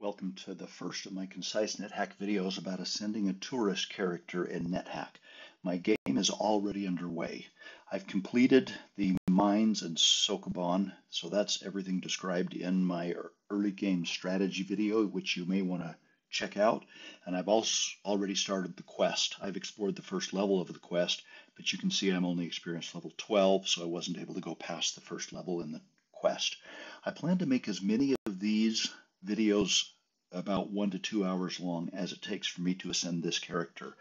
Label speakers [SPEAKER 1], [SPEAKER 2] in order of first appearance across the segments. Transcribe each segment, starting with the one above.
[SPEAKER 1] Welcome to the first of my concise NetHack videos about ascending a tourist character in NetHack. My game is already underway. I've completed the mines and Sokoban, so that's everything described in my early game strategy video, which you may want to check out. And I've also already started the quest. I've explored the first level of the quest, but you can see I'm only experienced level 12, so I wasn't able to go past the first level in the quest. I plan to make as many of these videos about one to two hours long as it takes for me to ascend this character.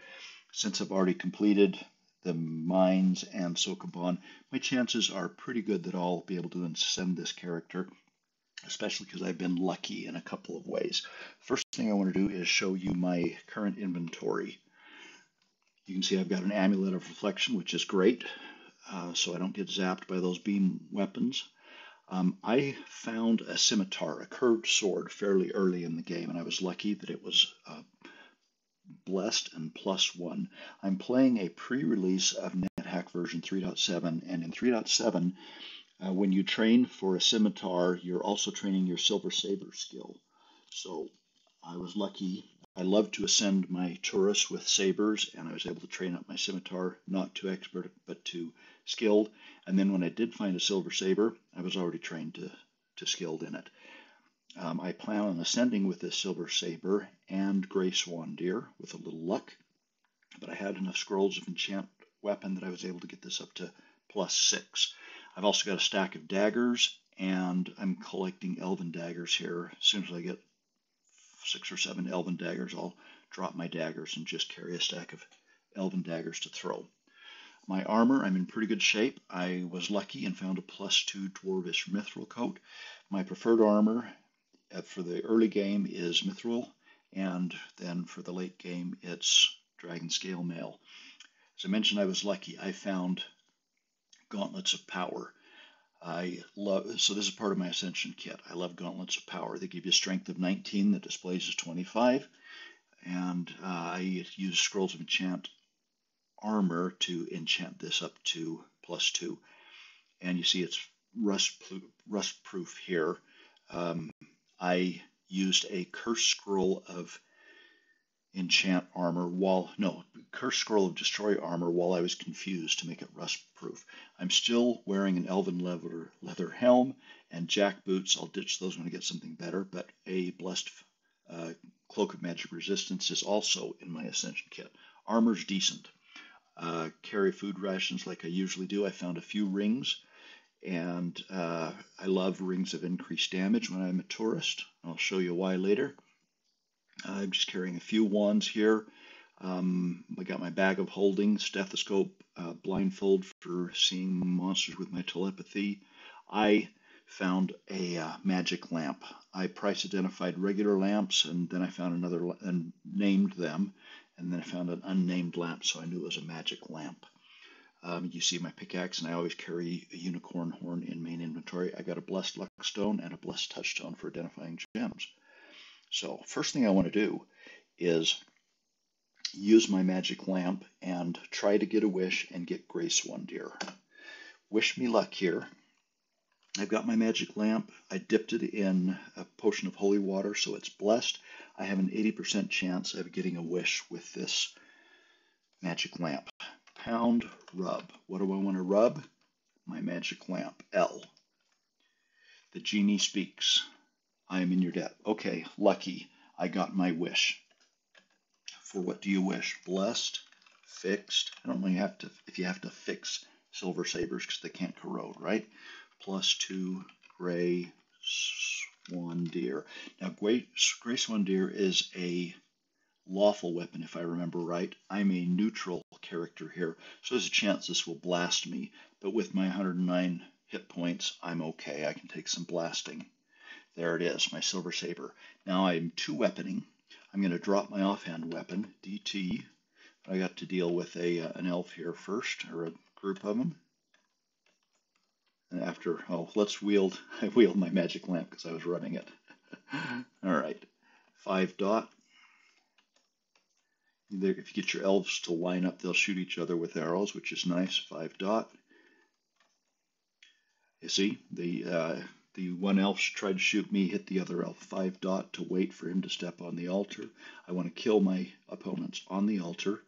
[SPEAKER 1] Since I've already completed the mines and Sokoban, my chances are pretty good that I'll be able to ascend this character, especially because I've been lucky in a couple of ways. First thing I want to do is show you my current inventory. You can see I've got an Amulet of Reflection, which is great, uh, so I don't get zapped by those beam weapons. Um, I found a scimitar, a curved sword, fairly early in the game, and I was lucky that it was uh, blessed and plus one. I'm playing a pre-release of NetHack version 3.7, and in 3.7, uh, when you train for a scimitar, you're also training your silver saber skill. So I was lucky. I love to ascend my tourists with sabers, and I was able to train up my scimitar, not to expert, but to skilled. And then when I did find a silver saber, I was already trained to, to skilled in it. Um, I plan on ascending with this silver saber and Grayswandir with a little luck, but I had enough scrolls of enchant weapon that I was able to get this up to plus six. I've also got a stack of daggers, and I'm collecting elven daggers here. As soon as I get six or seven elven daggers, I'll drop my daggers and just carry a stack of elven daggers to throw. My armor, I'm in pretty good shape. I was lucky and found a plus two Dwarvish Mithril coat. My preferred armor uh, for the early game is Mithril, and then for the late game, it's Dragon Scale Mail. As I mentioned, I was lucky. I found Gauntlets of Power. I love so this is part of my Ascension kit. I love Gauntlets of Power. They give you a strength of 19 that displays as 25, and uh, I use Scrolls of Enchant armor to enchant this up to plus two. And you see it's rust, rust proof here. Um, I used a curse scroll of enchant armor while, no, curse scroll of destroy armor while I was confused to make it rust proof. I'm still wearing an elven leather, leather helm and jack boots. I'll ditch those when I get something better, but a blessed uh, cloak of magic resistance is also in my ascension kit. Armor's decent uh, carry food rations like I usually do. I found a few rings, and uh, I love rings of increased damage when I'm a tourist. I'll show you why later. I'm just carrying a few wands here. Um, I got my bag of holding, stethoscope, uh, blindfold for seeing monsters with my telepathy. I found a uh, magic lamp. I price identified regular lamps, and then I found another and named them and then I found an unnamed lamp, so I knew it was a magic lamp. Um, you see my pickaxe, and I always carry a unicorn horn in main inventory. I got a blessed luck stone and a blessed touchstone for identifying gems. So first thing I want to do is use my magic lamp and try to get a wish and get Grayswandir. Wish me luck here. I've got my magic lamp. I dipped it in a potion of holy water, so it's blessed. I have an 80% chance of getting a wish with this magic lamp. Pound, rub. What do I want to rub? My magic lamp, L. The genie speaks. I am in your debt. Okay, lucky. I got my wish. For what do you wish? Blessed, fixed. I don't know you have to if you have to fix silver sabers because they can't corrode, right? plus 2 gray swan deer. Now, Grayswandir is a lawful weapon, if I remember right. I'm a neutral character here, so there's a chance this will blast me, but with my 109 hit points, I'm okay. I can take some blasting. There it is, my silver saber. Now I'm two weaponing. I'm going to drop my offhand weapon, DT. I got to deal with a uh, an elf here first, or a group of them after, oh, let's wield, I wield my magic lamp because I was running it. All right, five dot. If you get your elves to line up, they'll shoot each other with arrows, which is nice. Five dot. You see, the uh, the one elf tried to shoot me, hit the other elf five dot to wait for him to step on the altar. I want to kill my opponents on the altar,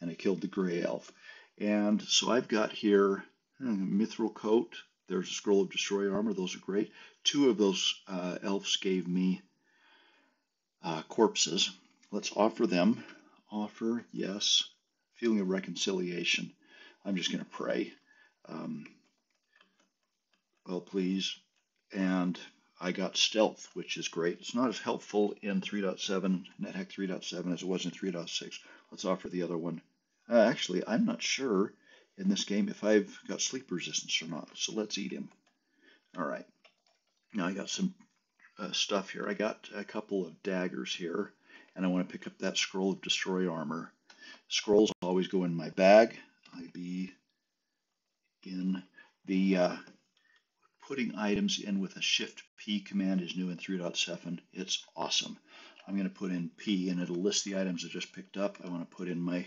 [SPEAKER 1] and I killed the gray elf. And so I've got here hmm, mithril coat. There's a scroll of destroy armor. Those are great. Two of those uh, elves gave me uh, corpses. Let's offer them. Offer, yes. Feeling of reconciliation. I'm just going to pray. Um, well, please, and I got stealth, which is great. It's not as helpful in 3.7, NetHack 3.7 as it was in 3.6. Let's offer the other one. Uh, actually, I'm not sure in this game if I've got sleep resistance or not, so let's eat him. All right. Now I got some uh, stuff here. I got a couple of daggers here, and I want to pick up that scroll of destroy armor. Scrolls always go in my bag. I be in the uh, putting items in with a shift P command is new in 3.7. It's awesome. I'm going to put in P and it'll list the items I just picked up. I want to put in my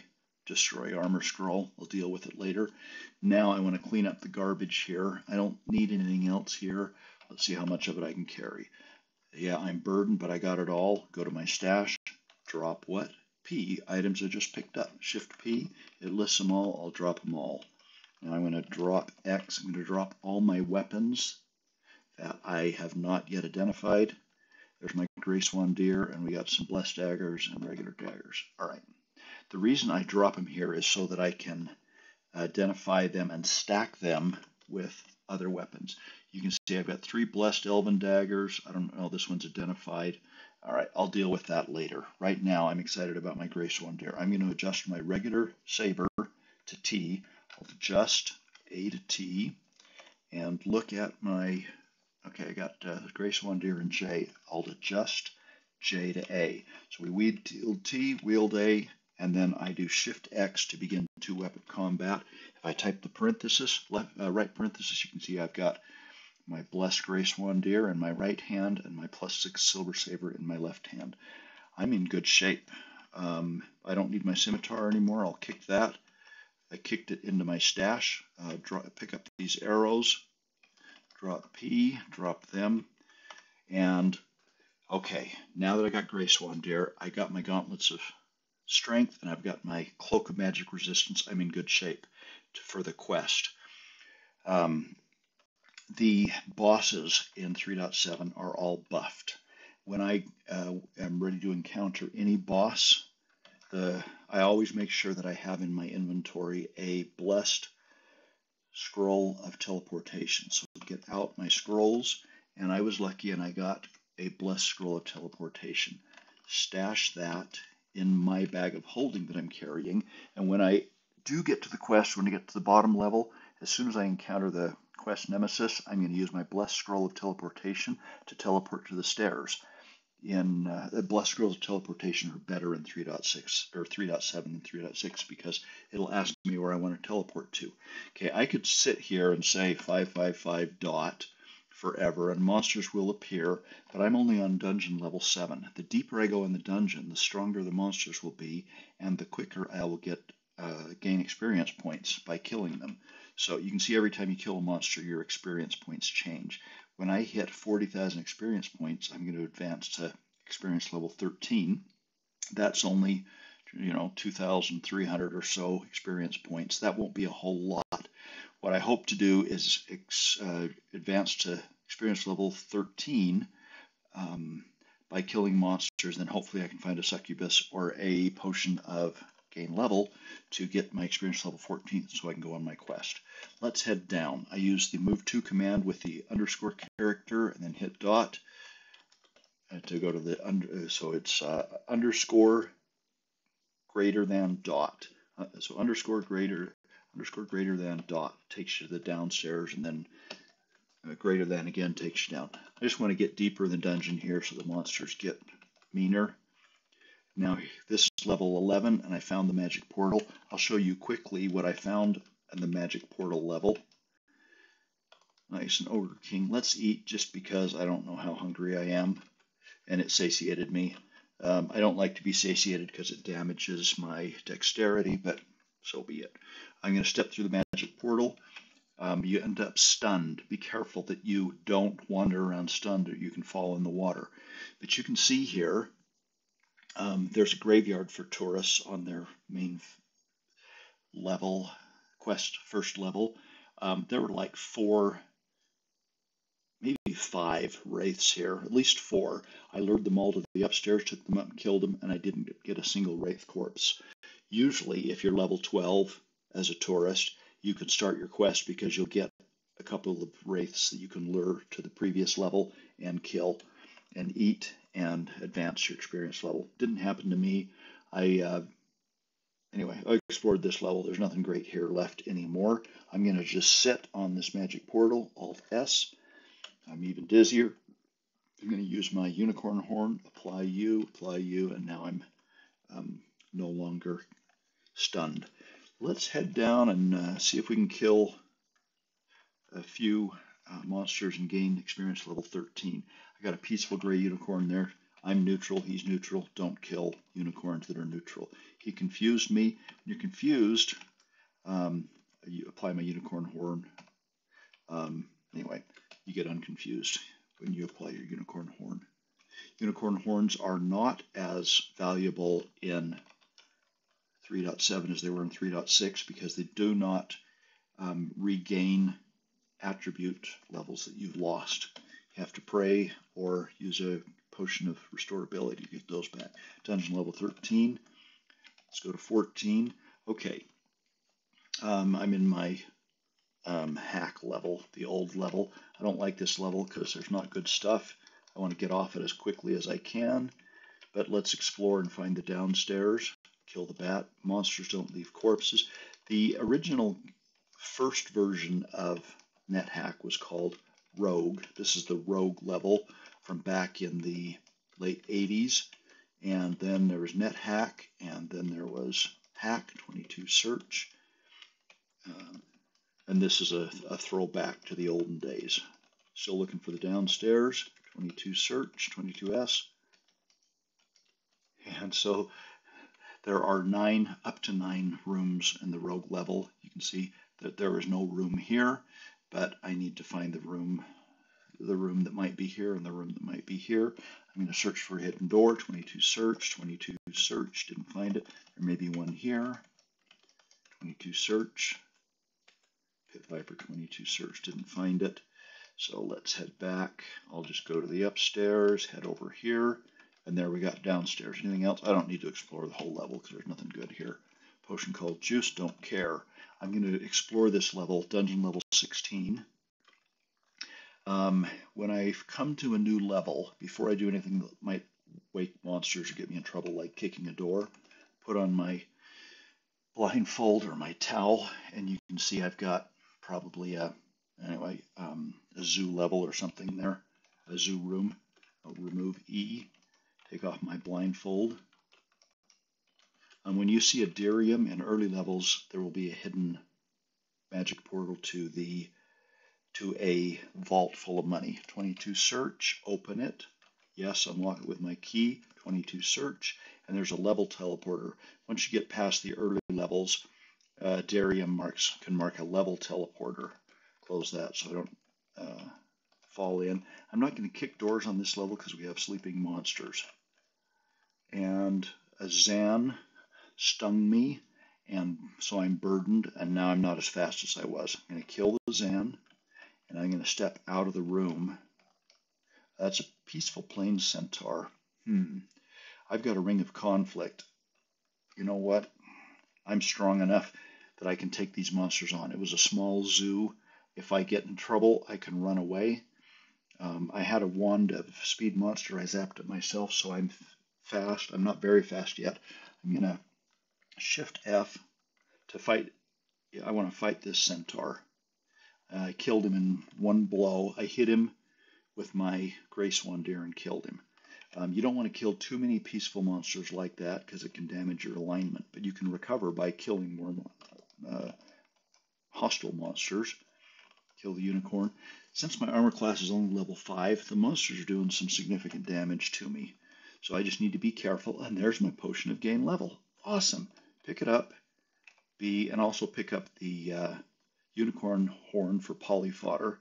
[SPEAKER 1] destroy armor scroll. I'll deal with it later. Now I want to clean up the garbage here. I don't need anything else here. Let's see how much of it I can carry. Yeah, I'm burdened, but I got it all. Go to my stash, drop what? P, items I just picked up. Shift P, it lists them all. I'll drop them all. And I'm going to drop X. I'm going to drop all my weapons that I have not yet identified. There's my Grayswandir, and we got some Blessed Daggers and regular daggers. All right. The reason I drop them here is so that I can identify them and stack them with other weapons. You can see I've got three Blessed Elven Daggers. I don't know, this one's identified. All right, I'll deal with that later. Right now, I'm excited about my Swan Deer. I'm going to adjust my regular saber to T. I'll adjust A to T and look at my, okay, I got uh, Swan Deer and J. I'll adjust J to A. So we wield T, wield A, and then I do Shift X to begin two-weapon combat. If I type the parenthesis, left, uh, right parenthesis, you can see I've got my Blessed Grayswandir in my right hand and my plus six Silver Saber in my left hand. I'm in good shape. Um, I don't need my scimitar anymore. I'll kick that. I kicked it into my stash. Uh, draw, pick up these arrows, drop P, drop them, and okay, now that I got Grayswandir, I got my Gauntlets of Strength and I've got my Cloak of Magic Resistance. I'm in good shape to, for the quest. Um, the bosses in 3.7 are all buffed. When I uh, am ready to encounter any boss, the I always make sure that I have in my inventory a blessed scroll of teleportation. So I get out my scrolls, and I was lucky and I got a blessed scroll of teleportation. Stash that in my bag of holding that I'm carrying, and when I do get to the quest, when I get to the bottom level, as soon as I encounter the quest nemesis, I'm going to use my blessed scroll of teleportation to teleport to the stairs. In uh, the blessed scrolls of teleportation are better in 3.6 or 3.7 than 3.6 because it'll ask me where I want to teleport to. Okay, I could sit here and say 555 dot forever and monsters will appear, but I'm only on dungeon level 7. The deeper I go in the dungeon, the stronger the monsters will be, and the quicker I will get uh, gain experience points by killing them. So you can see every time you kill a monster, your experience points change. When I hit 40,000 experience points, I'm going to advance to experience level 13. That's only, you know, 2,300 or so experience points. That won't be a whole lot. What I hope to do is uh, advance to experience level 13 um, by killing monsters. Then hopefully I can find a succubus or a potion of gain level to get my experience level 14 so I can go on my quest. Let's head down. I use the move to command with the underscore character and then hit dot uh, to go to the under, so it's uh, underscore greater than dot. Uh, so underscore greater underscore greater than dot takes you to the downstairs and then uh, greater than again takes you down. I just want to get deeper in the dungeon here so the monsters get meaner. Now this is level 11 and I found the magic portal. I'll show you quickly what I found in the magic portal level. Nice, an Ogre King. Let's eat just because I don't know how hungry I am and it satiated me. Um, I don't like to be satiated because it damages my dexterity, but so be it. I'm going to step through the magic portal. um, you end up stunned. Be careful that you don't wander around stunned or you can fall in the water. But you can see here, um, there's a graveyard for tourists on their main level, quest first level. Um, there were like four, maybe five wraiths here, at least four. I lured them all to the upstairs, took them up and killed them, and I didn't get a single wraith corpse. Usually, if you're level 12 as a tourist, you can start your quest because you'll get a couple of wraiths that you can lure to the previous level and kill and eat and advance your experience level. Didn't happen to me. I uh, anyway, I explored this level. There's nothing great here left anymore. I'm going to just sit on this magic portal, Alt S. I'm even dizzier. I'm going to use my unicorn horn, apply you, apply you, and now I'm um, no longer stunned. Let's head down and uh, see if we can kill a few uh, monsters and gain experience level 13. I got a peaceful gray unicorn there. I'm neutral, he's neutral. Don't kill unicorns that are neutral. He confused me. When you're confused, um, you apply my unicorn horn. Um, anyway, you get unconfused when you apply your unicorn horn. Unicorn horns are not as valuable in 3.7 as they were in 3.6 because they do not um, regain attribute levels that you've lost. You have to pray or use a potion of restorability to get those back. Dungeon level 13. Let's go to 14. Okay. Um, I'm in my um, hack level, the old level. I don't like this level because there's not good stuff. I want to get off it as quickly as I can. But let's explore and find the downstairs kill the bat. Monsters don't leave corpses. The original first version of NetHack was called Rogue. This is the Rogue level from back in the late 80s. And then there was NetHack, and then there was Hack 22 Search. Um, and this is a, a throwback to the olden days. Still looking for the downstairs, 22 Search, 22S. And so there are nine, up to nine rooms in the rogue level. You can see that there is no room here, but I need to find the room, the room that might be here and the room that might be here. I'm going to search for hidden door, 22 search, 22 search, didn't find it. There may be one here, 22 search, Pit Viper 22 search, didn't find it. So let's head back. I'll just go to the upstairs, head over here. And there we got downstairs. Anything else? I don't need to explore the whole level because there's nothing good here. Potion called Juice, don't care. I'm going to explore this level, dungeon level 16. Um, when I come to a new level, before I do anything that might wake monsters or get me in trouble, like kicking a door, put on my blindfold or my towel, and you can see I've got probably a, anyway, um, a zoo level or something there, a zoo room. I'll remove E take off my blindfold. And when you see a Derium in early levels, there will be a hidden magic portal to the to a vault full of money. 22 search, open it. Yes, unlock it with my key. 22 search, and there's a level teleporter. Once you get past the early levels, uh, Derium marks can mark a level teleporter. Close that so I don't uh, fall in. I'm not going to kick doors on this level because we have sleeping monsters and a Xan stung me, and so I'm burdened, and now I'm not as fast as I was. I'm going to kill the Xan, and I'm going to step out of the room. That's a peaceful plain centaur. Hmm. I've got a ring of conflict. You know what? I'm strong enough that I can take these monsters on. It was a small zoo. If I get in trouble, I can run away. Um, I had a wand of speed monster. I zapped it myself, so I'm fast. I'm not very fast yet. I'm going to shift F to fight. I want to fight this centaur. I killed him in one blow. I hit him with my Grayswandir and killed him. Um, you don't want to kill too many peaceful monsters like that because it can damage your alignment, but you can recover by killing more uh, hostile monsters. Kill the unicorn. Since my armor class is only level 5, the monsters are doing some significant damage to me. So I just need to be careful. And there's my potion of gain level. Awesome. Pick it up. B, and also pick up the uh, unicorn horn for poly fodder.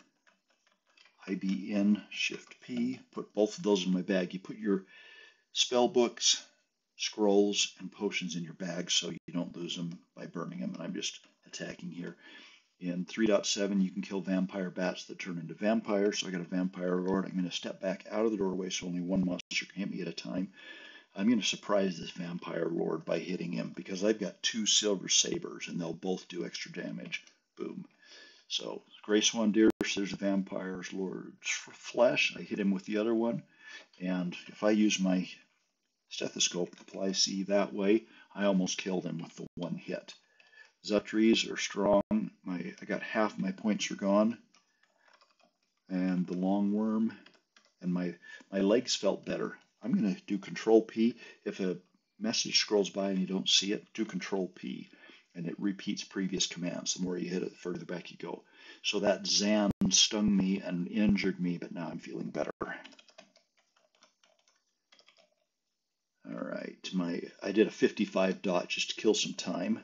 [SPEAKER 1] IBN Shift P. Put both of those in my bag. You put your spell books, scrolls, and potions in your bag so you don't lose them by burning them. And I'm just attacking here. In 3.7, you can kill vampire bats that turn into vampires. So I got a vampire lord. I'm going to step back out of the doorway so only one monster can hit me at a time. I'm going to surprise this vampire lord by hitting him because I've got two silver sabers and they'll both do extra damage. Boom. So Grace Grayswandir, there's a vampire's lord's flesh. I hit him with the other one. And if I use my stethoscope, apply C that way, I almost killed him with the one hit. Zruties are strong. I got half my points are gone. And the long worm and my my legs felt better. I'm going to do Control P. If a message scrolls by and you don't see it, do Control P and it repeats previous commands. The more you hit it, the further back you go. So that Xan stung me and injured me, but now I'm feeling better. All right, my I did a 55 dot just to kill some time.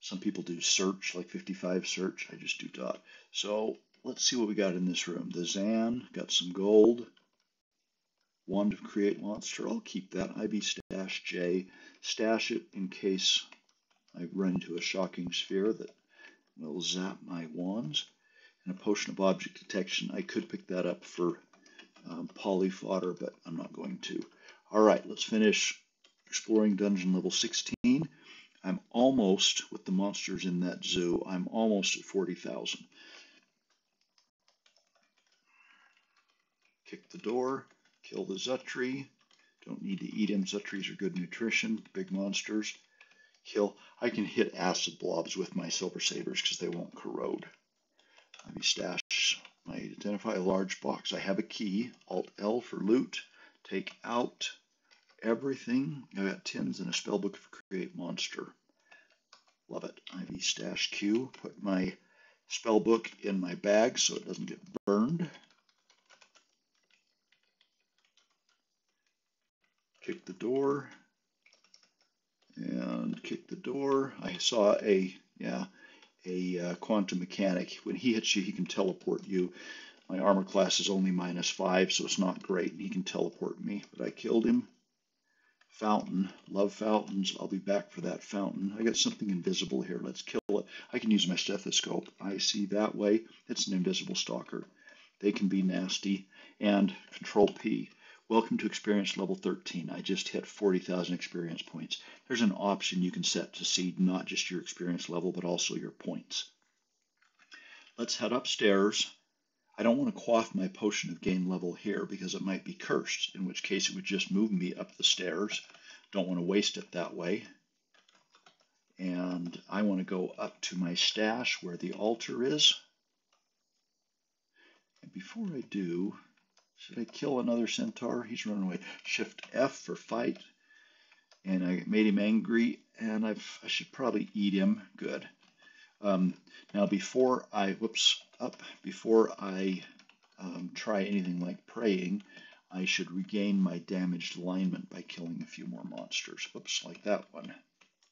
[SPEAKER 1] Some people do search, like 55 search. I just do dot. So let's see what we got in this room. The Xan got some gold. One to create monster. I'll keep that. IB stash J. Stash it in case I run into a shocking sphere that will zap my wands. And a potion of object detection. I could pick that up for um, poly fodder, but I'm not going to. All right, let's finish exploring dungeon level 16. I'm almost, with the monsters in that zoo, I'm almost at 40,000. Kick the door, kill the Zruty. Don't need to eat him. Zruties are good nutrition, big monsters. Kill. I can hit acid blobs with my silver sabers because they won't corrode. Let me stash my identify a large box. I have a key. Alt L for loot. Take out everything. I got tins and a spellbook for create monster. Love it. IV stash Q. Put my spellbook in my bag so it doesn't get burned. Kick the door and kick the door. I saw a yeah a uh, quantum mechanic. When he hits you, he can teleport you. My armor class is only minus five, so it's not great. He can teleport me, but I killed him. Fountain. Love fountains. I'll be back for that fountain. I got something invisible here. Let's kill it. I can use my stethoscope. I see that way. It's an invisible stalker. They can be nasty. And Control P. Welcome to experience level 13. I just hit 40,000 experience points. There's an option you can set to see not just your experience level, but also your points. Let's head upstairs. I don't want to quaff my potion of gain level here because it might be cursed, in which case it would just move me up the stairs. Don't want to waste it that way. And I want to go up to my stash where the altar is. And before I do, should I kill another centaur? He's running away. Shift F for fight. And I made him angry, and I've, I should probably eat him. Good. Um, now before I, whoops, up, before I um, try anything like praying, I should regain my damaged alignment by killing a few more monsters. Whoops, like that one.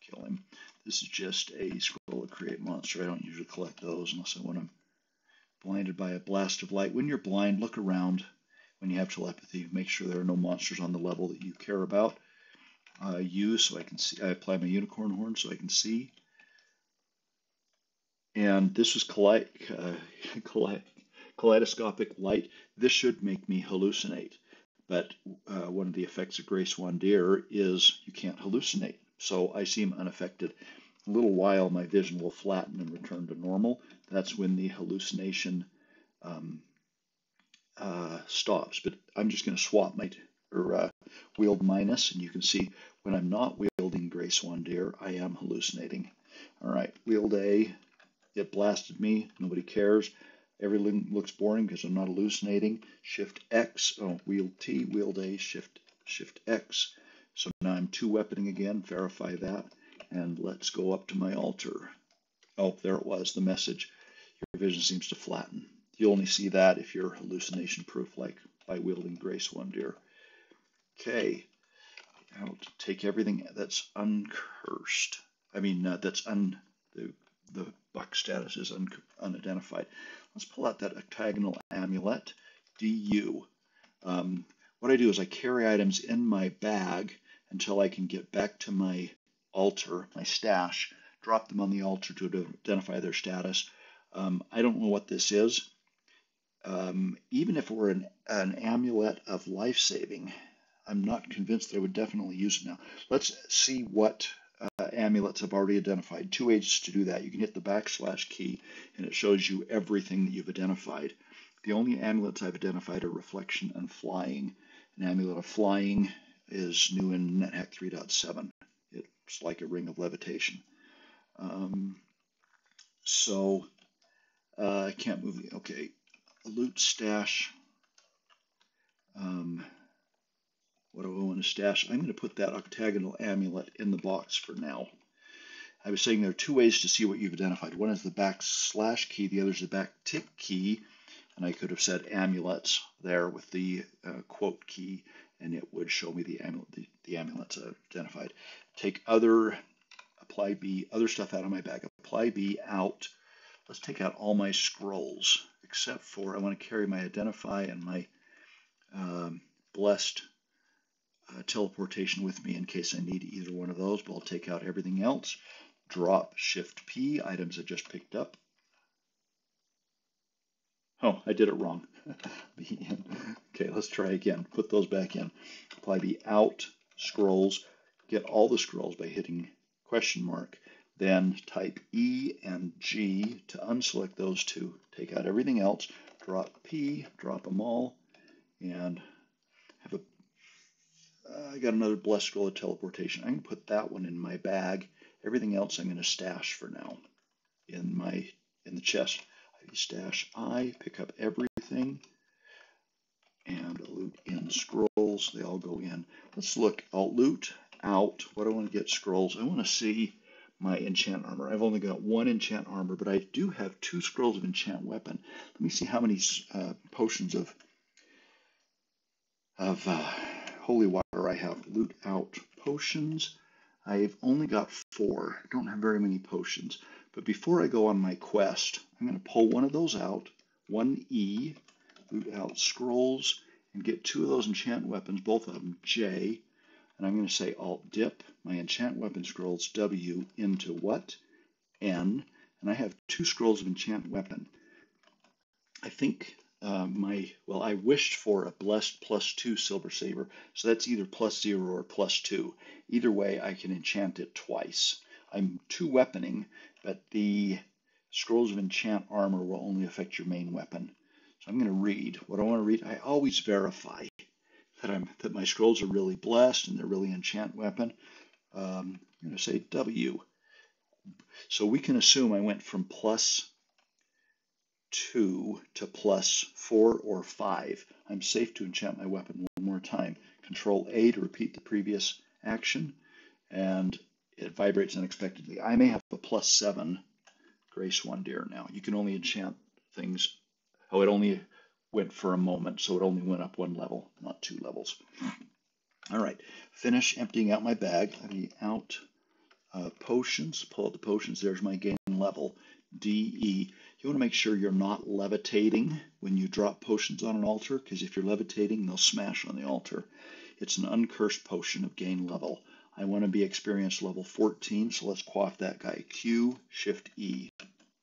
[SPEAKER 1] Kill him. This is just a scroll to create monster. I don't usually collect those unless I want to blinded by a blast of light. When you're blind, look around. When you have telepathy, make sure there are no monsters on the level that you care about. Uh, use so I can see. I apply my unicorn horn so I can see and this was uh, kaleidoscopic light. This should make me hallucinate. But uh, one of the effects of Grayswandir is you can't hallucinate. So I seem unaffected. A little while, my vision will flatten and return to normal. That's when the hallucination um, uh, stops. But I'm just going to swap my or uh, wield minus, and you can see when I'm not wielding Grayswandir, I am hallucinating. All right, wield A, it blasted me. Nobody cares. Everything looks boring because I'm not hallucinating. Shift X, oh, wield T, wield A, shift, shift X. So now I'm two weaponing again, verify that. And let's go up to my altar. Oh, there it was, the message. Your vision seems to flatten. You only see that if you're hallucination proof, like by wielding Grayswandir. Okay, I'll take everything that's uncursed. I mean, uh, that's un, the, the buck status is un unidentified. Let's pull out that octagonal amulet, DU. Um, what I do is I carry items in my bag until I can get back to my altar, my stash, drop them on the altar to identify their status. Um, I don't know what this is. Um, even if it were an, an amulet of life saving, I'm not convinced that I would definitely use it now. Let's see what amulets I've already identified. Two ways to do that. You can hit the backslash key and it shows you everything that you've identified. The only amulets I've identified are reflection and flying. An amulet of flying is new in NetHack 3.7. It's like a ring of levitation. Um, so uh, I can't move. The, okay, loot stash. Um, what do I want to stash? I'm going to put that octagonal amulet in the box for now. I was saying there are two ways to see what you've identified. One is the backslash key, the other is the back tick key, and I could have said amulets there with the uh, quote key, and it would show me the, amulet, the, the amulets identified. Take other, apply B, other stuff out of my bag. Apply B out. Let's take out all my scrolls, except for I want to carry my identify and my um, blessed uh, teleportation with me in case I need either one of those, but I'll take out everything else. Drop Shift P, items I just picked up. Oh, I did it wrong. okay, let's try again. Put those back in. Apply the out scrolls. Get all the scrolls by hitting question mark. Then type E and G to unselect those two. Take out everything else. Drop P, drop them all, and uh, I got another blessed scroll of teleportation. I can put that one in my bag. Everything else I'm going to stash for now in my in the chest. I stash I, pick up everything, and loot in scrolls. They all go in. Let's look. I'll loot out. What I want to get scrolls? I want to see my enchant armor. I've only got one enchant armor, but I do have two scrolls of enchant weapon. Let me see how many uh, potions of of uh, holy water I have. Loot out potions. I've only got four. I don't have very many potions. But before I go on my quest, I'm going to pull one of those out, one E, loot out scrolls, and get two of those enchant weapons, both of them J. And I'm going to say Alt dip my enchant weapon scrolls W into what? N. And I have two scrolls of enchant weapon. I think uh, my, well, I wished for a blessed plus two silver saber. So that's either plus zero or plus two. Either way, I can enchant it twice. I'm two weaponing, but the scrolls of enchant armor will only affect your main weapon. So I'm going to read. What I want to read, I always verify that I'm that my scrolls are really blessed and they're really enchant weapon. Um, I'm going to say W. So we can assume I went from plus 2 to plus 4 or 5. I'm safe to enchant my weapon one more time. Control A to repeat the previous action, and it vibrates unexpectedly. I may have a plus 7 Grayswandir now. You can only enchant things. Oh, it only went for a moment, so it only went up one level, not two levels. All right, finish emptying out my bag. Let me out uh, potions. Pull out the potions. There's my gain level. DE. You want to make sure you're not levitating when you drop potions on an altar, because if you're levitating, they'll smash on the altar. It's an uncursed potion of gain level. I want to be experience level 14, so let's quaff that guy. Q, Shift E.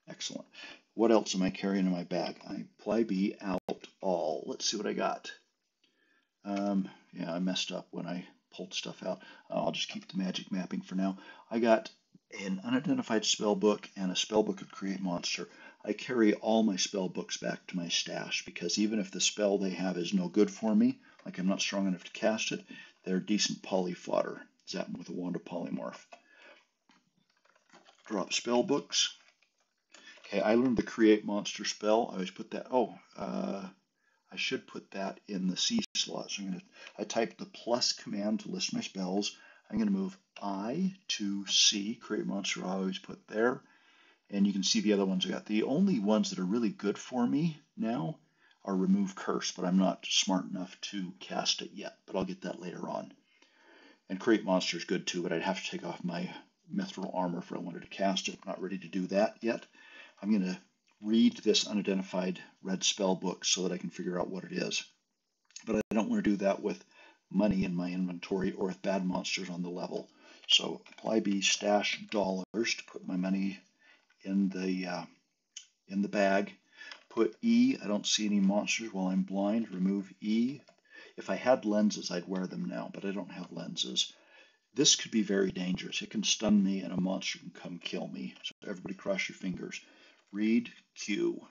[SPEAKER 1] Excellent. What else am I carrying in my bag? I apply B, out, all. Let's see what I got. Um, yeah, I messed up when I pulled stuff out. I'll just keep the magic mapping for now. I got an unidentified spell book and a spell book of Create Monster. I carry all my spell books back to my stash because even if the spell they have is no good for me, like I'm not strong enough to cast it, they're decent poly fodder. Zap them with a wand of polymorph. Drop spell books. Okay, I learned the create monster spell. I always put that. Oh, uh, I should put that in the C slot. So I'm going to. I type the plus command to list my spells. I'm going to move I to C. Create monster. I always put there and you can see the other ones I got. The only ones that are really good for me now are remove curse, but I'm not smart enough to cast it yet, but I'll get that later on. And create monster is good too, but I'd have to take off my mithril armor if I wanted to cast it. I'm not ready to do that yet. I'm going to read this unidentified red spell book so that I can figure out what it is. But I don't want to do that with money in my inventory or with bad monsters on the level. So apply B stash dollars to put my money in the uh, in the bag. Put E, I don't see any monsters while I'm blind. Remove E. If I had lenses, I'd wear them now, but I don't have lenses. This could be very dangerous. It can stun me and a monster can come kill me. So everybody cross your fingers. Read Q.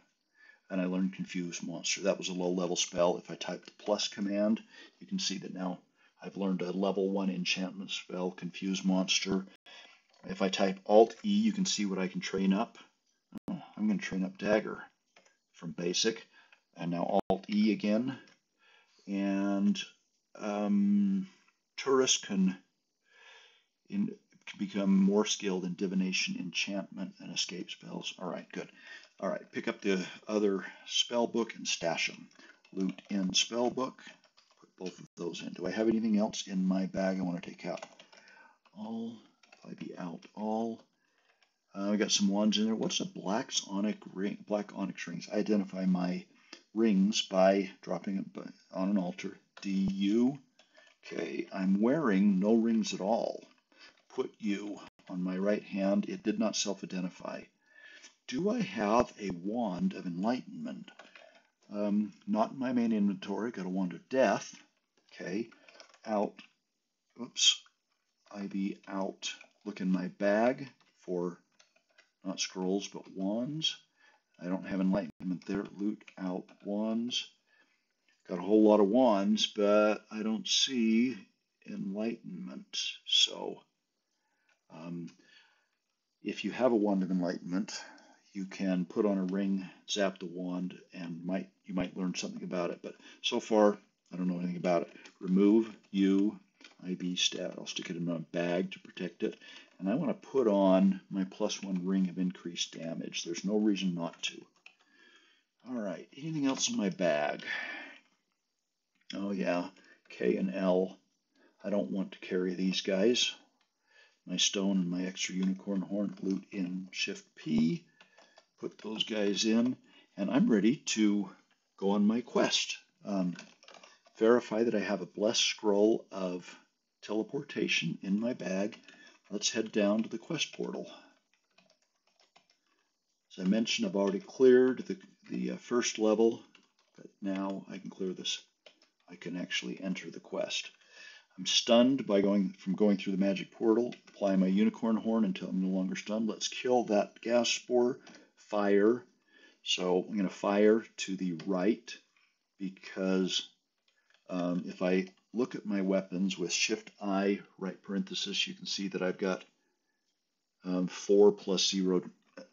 [SPEAKER 1] And I learned Confuse Monster. That was a low level spell. If I type the plus command, you can see that now I've learned a level 1 enchantment spell, Confuse Monster. If I type Alt E, you can see what I can train up. Oh, I'm going to train up Dagger from basic. And now Alt E again. And um, tourist can, in, can become more skilled in divination, enchantment, and escape spells. All right, good. All right, pick up the other spell book and stash them. Loot in spell book. Put both of those in. Do I have anything else in my bag I want to take out? All, I be out, all. Uh, I got some wands in there. What's a black onyx ring? Black onyx rings. I identify my rings by dropping it on an altar. DU. Okay, I'm wearing no rings at all. Put U on my right hand. It did not self-identify. Do I have a wand of enlightenment? Um, not in my main inventory. Got a wand of death. Okay, out. Oops. I be out. Look in my bag for not scrolls, but wands. I don't have enlightenment there. Loot out wands. Got a whole lot of wands, but I don't see enlightenment. So, um, if you have a wand of enlightenment, you can put on a ring, zap the wand, and might you might learn something about it. But so far, I don't know anything about it. Remove U, IB stat. I'll stick it in my bag to protect it. And I want to put on my plus one ring of increased damage. There's no reason not to. All right, anything else in my bag? Oh yeah, K and L. I don't want to carry these guys. My stone and my extra unicorn horn loot in Shift P. Put those guys in, and I'm ready to go on my quest. Um, verify that I have a blessed scroll of teleportation in my bag. Let's head down to the quest portal. As I mentioned, I've already cleared the, the uh, first level, but now I can clear this. I can actually enter the quest. I'm stunned by going from going through the magic portal. Apply my unicorn horn until I'm no longer stunned. Let's kill that gas spore. Fire. So I'm going to fire to the right because um, if I look at my weapons with Shift I, right parenthesis, you can see that I've got um, 4 plus 0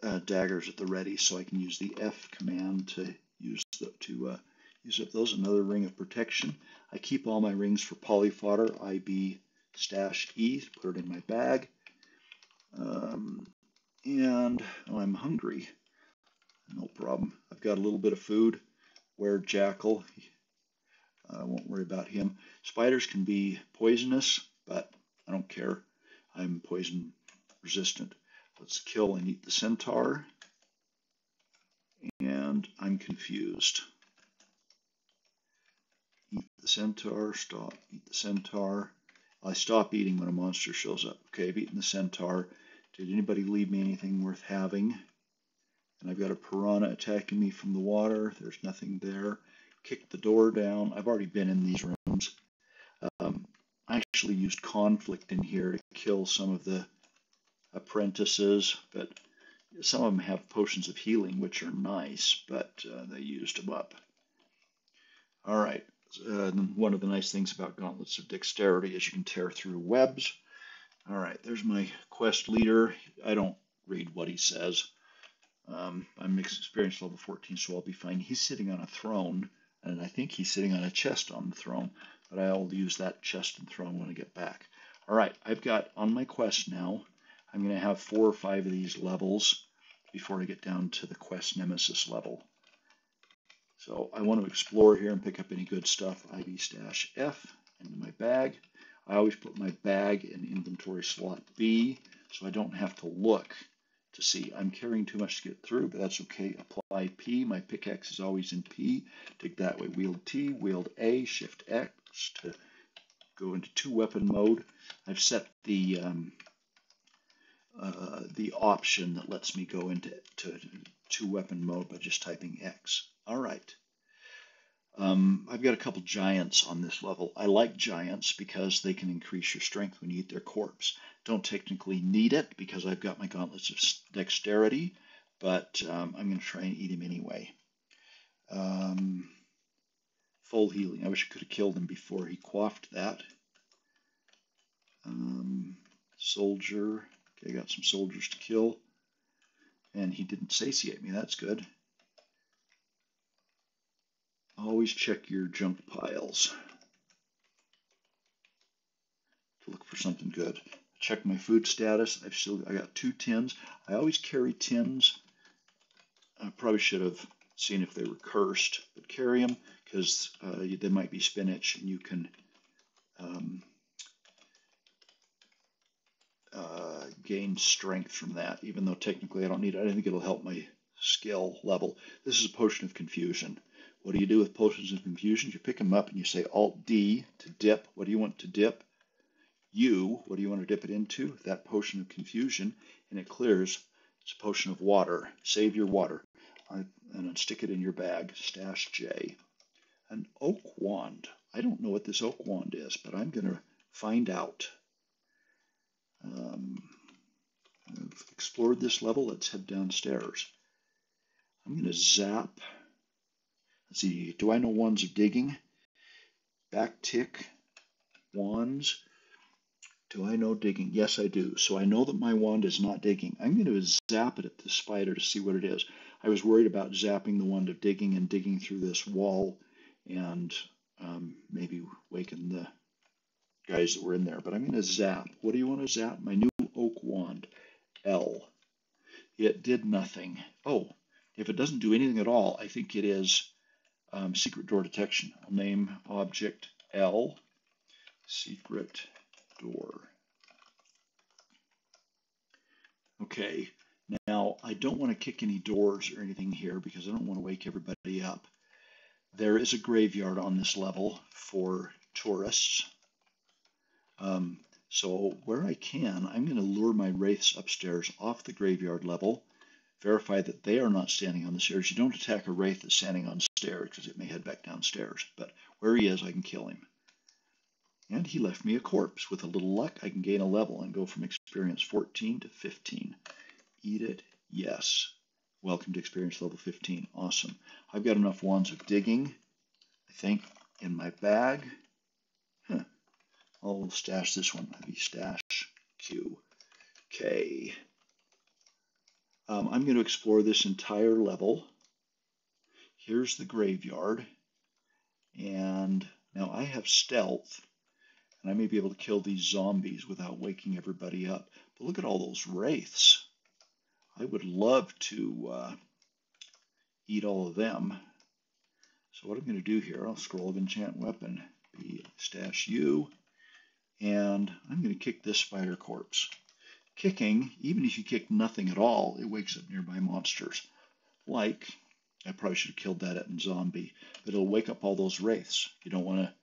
[SPEAKER 1] uh, daggers at the ready, so I can use the F command to use the, to uh, use up those. Another ring of protection. I keep all my rings for polyfodder. IB stash E, put it in my bag. Um, and oh, I'm hungry. No problem. I've got a little bit of food. Where Jackal, I won't worry about him. Spiders can be poisonous, but I don't care. I'm poison resistant. Let's kill and eat the centaur. And I'm confused. Eat the centaur, stop, eat the centaur. I stop eating when a monster shows up. Okay, I've eaten the centaur. Did anybody leave me anything worth having? And I've got a piranha attacking me from the water. There's nothing there kick the door down. I've already been in these rooms. Um, I actually used conflict in here to kill some of the apprentices, but some of them have potions of healing, which are nice, but uh, they used them up. All right. Uh, one of the nice things about Gauntlets of Dexterity is you can tear through webs. All right, there's my quest leader. I don't read what he says. Um, I'm experience level 14, so I'll be fine. He's sitting on a throne and I think he's sitting on a chest on the throne, but I'll use that chest and throne when I get back. All right, I've got on my quest now, I'm going to have four or five of these levels before I get down to the quest nemesis level. So I want to explore here and pick up any good stuff. IB stash F into my bag. I always put my bag in inventory slot B. so I don't have to look to see. I'm carrying too much to get through, but that's okay. Apply P. My pickaxe is always in P. Take that way. Wield T, wield A, Shift X to go into two weapon mode. I've set the um, uh, the option that lets me go into to two weapon mode by just typing X. All right. Um, I've got a couple giants on this level. I like giants because they can increase your strength when you eat their corpse. Don't technically need it because I've got my gauntlets of dexterity, but um, I'm going to try and eat him anyway. Um, full healing. I wish I could have killed him before he quaffed that. Um, soldier. Okay, I got some soldiers to kill. And he didn't satiate me. That's good. Always check your junk piles to look for something good. Check my food status. I've still I got two tins. I always carry tins. I probably should have seen if they were cursed, but carry them because uh, they might be spinach and you can um, uh, gain strength from that, even though technically I don't need it. I don't think it'll help my skill level. This is a potion of confusion. What do you do with potions of confusion? You pick them up and you say Alt D to dip. What do you want to dip? U, what do you want to dip it into? That potion of confusion, and it clears. It's a potion of water. Save your water. And then stick it in your bag. Stash J. An oak wand. I don't know what this oak wand is, but I'm going to find out. Um, I've explored this level. Let's head downstairs. I'm going to zap Let's see, do I know wands of digging? Back tick, wands. Do I know digging? Yes, I do. So I know that my wand is not digging. I'm going to zap it at the spider to see what it is. I was worried about zapping the wand of digging and digging through this wall and um, maybe waking the guys that were in there. But I'm going to zap. What do you want to zap? My new oak wand, L. It did nothing. Oh, if it doesn't do anything at all, I think it is um, secret door detection. I'll name object L, secret door. Okay, now I don't want to kick any doors or anything here because I don't want to wake everybody up. There is a graveyard on this level for tourists. Um, so where I can, I'm going to lure my wraiths upstairs off the graveyard level verify that they are not standing on the stairs. You don't attack a wraith that's standing on stairs because it may head back downstairs. But where he is, I can kill him. And he left me a corpse. With a little luck, I can gain a level and go from experience 14 to 15. Eat it? Yes. Welcome to experience level 15. Awesome. I've got enough wands of digging, I think, in my bag. Huh. I'll stash this one. Maybe stash Q. K. Um, I'm going to explore this entire level. Here's the graveyard. And now I have stealth, and I may be able to kill these zombies without waking everybody up. But look at all those wraiths. I would love to uh, eat all of them. So what I'm going to do here, I'll scroll of enchant weapon, be stash U, and I'm going to kick this spider corpse. Kicking, even if you kick nothing at all, it wakes up nearby monsters. Like, I probably should have killed that at zombie, but it'll wake up all those wraiths. You don't want to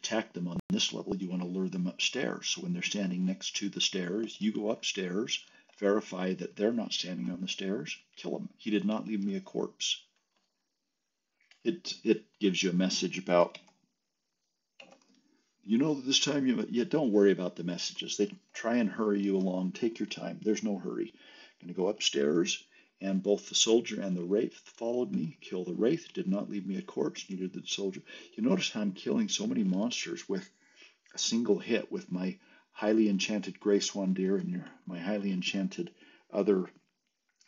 [SPEAKER 1] attack them on this level, you want to lure them upstairs. So when they're standing next to the stairs, you go upstairs, verify that they're not standing on the stairs, kill them. He did not leave me a corpse. It, it gives you a message about you know this time you, you don't worry about the messages. They try and hurry you along. Take your time. There's no hurry. I'm going to go upstairs, and both the soldier and the wraith followed me. Kill the wraith. Did not leave me a corpse. Neither did the soldier. You notice how I'm killing so many monsters with a single hit with my highly enchanted Grayswandir and your, my highly enchanted other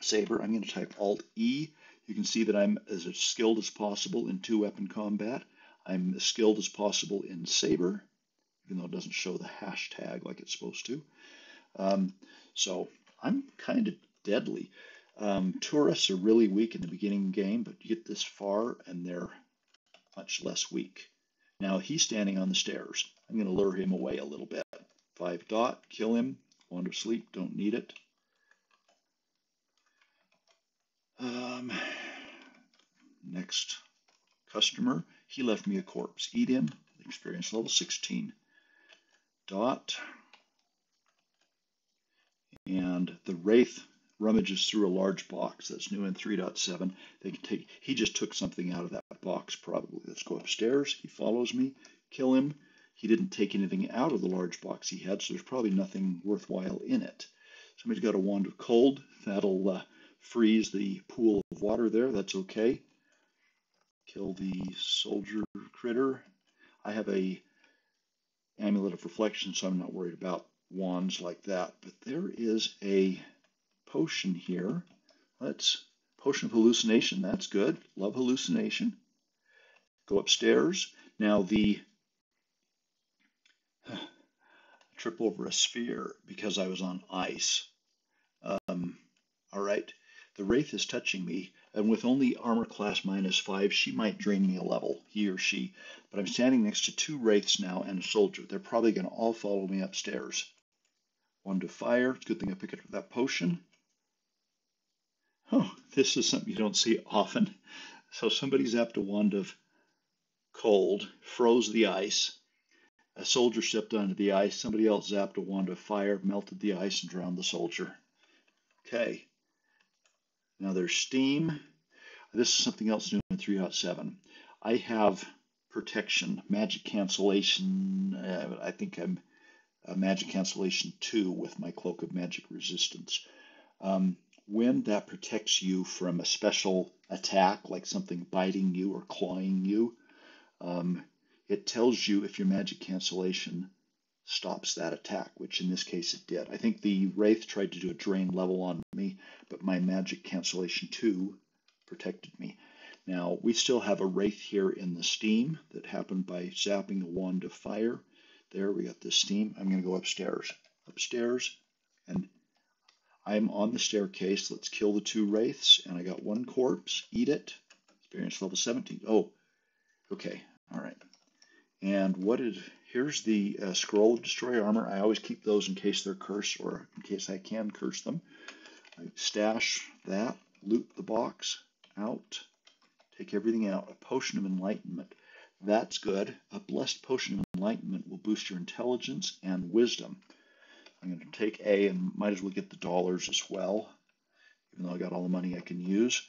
[SPEAKER 1] saber. I'm going to type Alt E. You can see that I'm as skilled as possible in two weapon combat. I'm as skilled as possible in saber even though it doesn't show the hashtag like it's supposed to. Um, so I'm kind of deadly. Um, tourists are really weak in the beginning game, but you get this far and they're much less weak. Now he's standing on the stairs. I'm going to lure him away a little bit. Five dot, kill him. Wand of Sleep, don't need it. Um, next customer, he left me a corpse. Eat him, experience level 16. Dot. And the Wraith rummages through a large box that's new in 3.7. They can take. He just took something out of that box, probably. Let's go upstairs. He follows me. Kill him. He didn't take anything out of the large box he had, so there's probably nothing worthwhile in it. Somebody's got a wand of cold. That'll uh, freeze the pool of water there. That's okay. Kill the soldier critter. I have a amulet of reflection, so I'm not worried about wands like that. But there is a potion here. Let's potion of hallucination. That's good. Love hallucination. Go upstairs. Now the trip over a sphere because I was on ice. Um, all right. The Wraith is touching me, and with only armor class minus five, she might drain me a level, he or she. But I'm standing next to two Wraiths now and a soldier. They're probably going to all follow me upstairs. One to fire. It's a good thing I picked up that potion. Oh, this is something you don't see often. So somebody zapped a wand of cold, froze the ice. A soldier stepped onto the ice. Somebody else zapped a wand of fire, melted the ice, and drowned the soldier. Okay. Now there's steam. This is something else new in 3.7. I have protection, magic cancellation. Uh, I think I'm uh, magic cancellation 2 with my cloak of magic resistance. Um, when that protects you from a special attack, like something biting you or clawing you, um, it tells you if your magic cancellation stops that attack, which in this case it did. I think the Wraith tried to do a drain level on me, but my magic cancellation 2 protected me. Now, we still have a Wraith here in the steam that happened by zapping a wand of fire. There, we got the steam. I'm going to go upstairs. Upstairs, and I'm on the staircase. Let's kill the two wraiths. And I got one corpse. Eat it. Experience level 17. Oh, okay. All right. And what is, here's the uh, scroll of destroy armor. I always keep those in case they're cursed or in case I can curse them. I stash that, loot the box out, take everything out. A potion of enlightenment. That's good. A blessed potion of enlightenment will boost your intelligence and wisdom. I'm going to take A and might as well get the dollars as well, even though I got all the money I can use.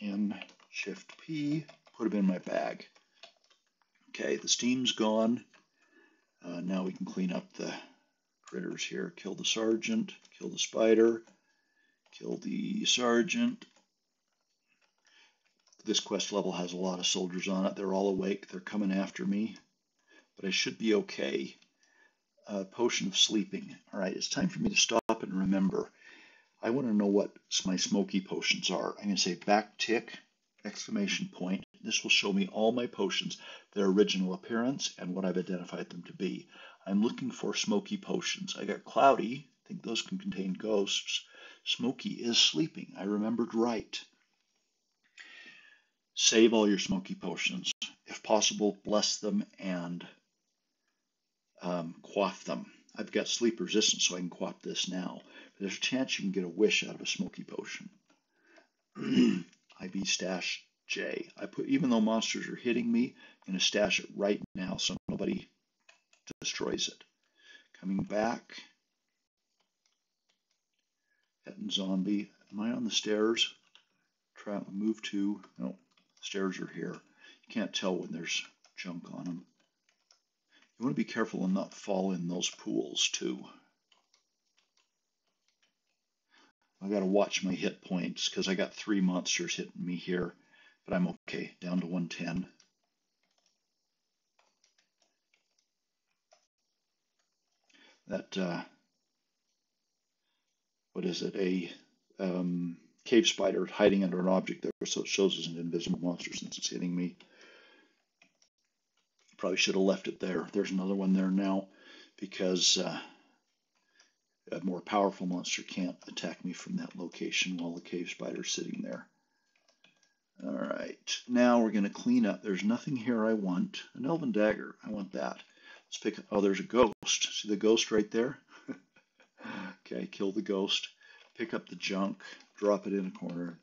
[SPEAKER 1] And Shift P, put them in my bag. Okay, the steam's gone. Uh, now we can clean up the critters here. Kill the sergeant, kill the spider, kill the sergeant. This quest level has a lot of soldiers on it. They're all awake. They're coming after me, but I should be okay uh, potion of sleeping. All right, it's time for me to stop and remember. I want to know what my smoky potions are. I'm going to say back tick, exclamation point. This will show me all my potions, their original appearance, and what I've identified them to be. I'm looking for smoky potions. I got cloudy. I think those can contain ghosts. Smoky is sleeping. I remembered right. Save all your smoky potions. If possible, bless them and um, quaff them. I've got sleep resistance, so I can quaff this now. But there's a chance you can get a wish out of a smoky potion. IV stash J. I put even though monsters are hitting me, I'm gonna stash it right now so nobody destroys it. Coming back. Hitting zombie. Am I on the stairs? Try move to. No, stairs are here. You can't tell when there's junk on them. You want to be careful and not fall in those pools too. I got to watch my hit points because I got three monsters hitting me here, but I'm okay, down to 110. That, uh, what is it, a um, cave spider hiding under an object there, so it shows as an invisible monster since it's hitting me. Probably should have left it there. There's another one there now because uh, a more powerful monster can't attack me from that location while the cave spider's sitting there. All right, now we're going to clean up. There's nothing here I want. An elven dagger, I want that. Let's pick, oh, there's a ghost. See the ghost right there? Okay, kill the ghost, pick up the junk, drop it in a corner.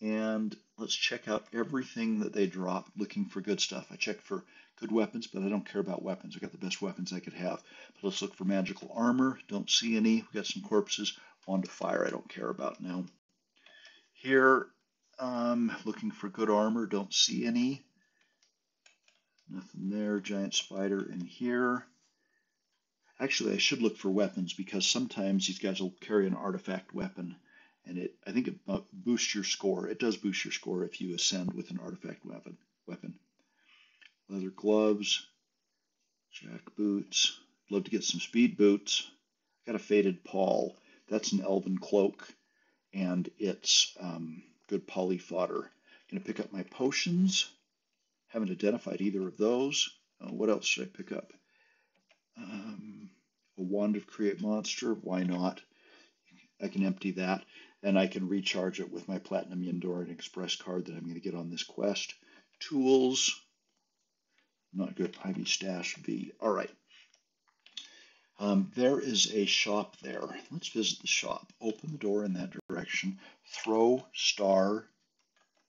[SPEAKER 1] And let's check out everything that they drop looking for good stuff. I check for good weapons, but I don't care about weapons. I got the best weapons I could have. But let's look for magical armor. Don't see any. We got some corpses. Wand of fire I don't care about now. Here, um, looking for good armor. Don't see any. Nothing there. Giant spider in here. Actually, I should look for weapons because sometimes these guys will carry an artifact weapon, and it I think it boosts your score. It does boost your score if you ascend with an artifact weapon. Weapon. Leather gloves, jack boots. Love to get some speed boots. Got a faded pall. That's an elven cloak, and it's um, good poly fodder. Gonna pick up my potions. Haven't identified either of those. Uh, what else should I pick up? Um, a wand of create monster. Why not? I can empty that, and I can recharge it with my Platinum Yendorian Express card that I'm going to get on this quest. Tools. Not good. Ivy Stash V. All right. Um, there is a shop there. Let's visit the shop. Open the door in that direction. Throw star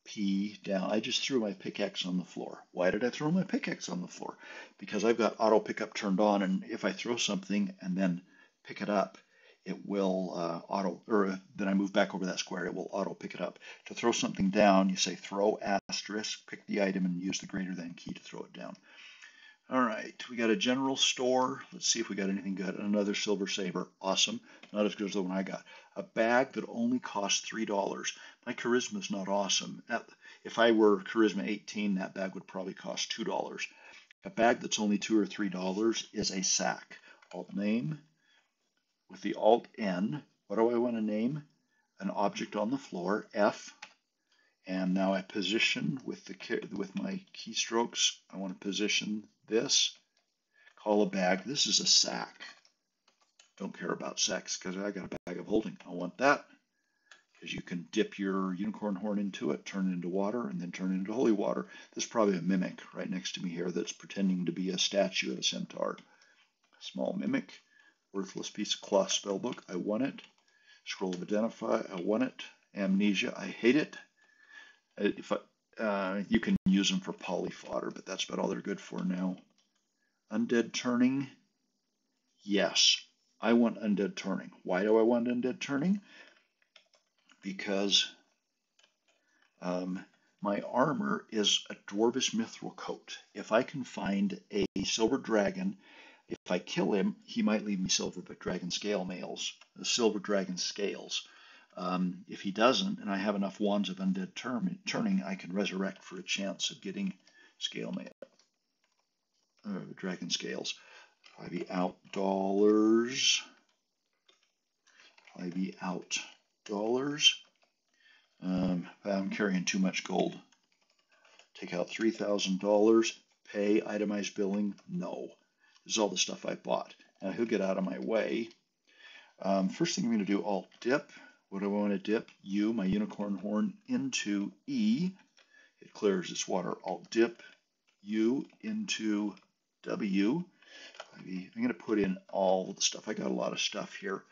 [SPEAKER 1] P down. I just threw my pickaxe on the floor. Why did I throw my pickaxe on the floor? Because I've got auto pickup turned on, and if I throw something and then pick it up, it will uh, auto, or then I move back over that square, it will auto pick it up. To throw something down, you say throw asterisk, pick the item, and use the greater than key to throw it down. All right, we got a general store. Let's see if we got anything good. Another silver saber. Awesome. Not as good as the one I got. A bag that only costs $3. My charisma is not awesome. If I were charisma 18, that bag would probably cost $2. A bag that's only 2 or $3 is a sack. Alt name with the Alt N. What do I want to name? An object on the floor, F. And now I position with the with my keystrokes. I want to position this, call a bag. This is a sack. Don't care about sacks because I got a bag of holding. I want that because you can dip your unicorn horn into it, turn it into water, and then turn it into holy water. There's probably a mimic right next to me here that's pretending to be a statue of a centaur. Small mimic, worthless piece of cloth spellbook. I want it. Scroll of Identify. I want it. Amnesia. I hate it. If I, uh, you can use them for poly fodder, but that's about all they're good for now. Undead turning, yes, I want undead turning. Why do I want undead turning? Because um, my armor is a dwarvish mithril coat. If I can find a silver dragon, if I kill him, he might leave me silver but dragon scale mails, the silver dragon scales. Um, if he doesn't, and I have enough wands of undead turning, I can resurrect for a chance of getting scale mail, uh, dragon scales. I be out dollars. I be out dollars. Um, I'm carrying too much gold. Take out $3,000. Pay itemized billing? No. Is all the stuff I bought. Now he'll get out of my way. Um, first thing I'm going to do, Alt dip. What do I want to dip? U, my unicorn horn, into E. It clears its water. I'll dip U into W. I'm going to put in all the stuff. I got a lot of stuff here.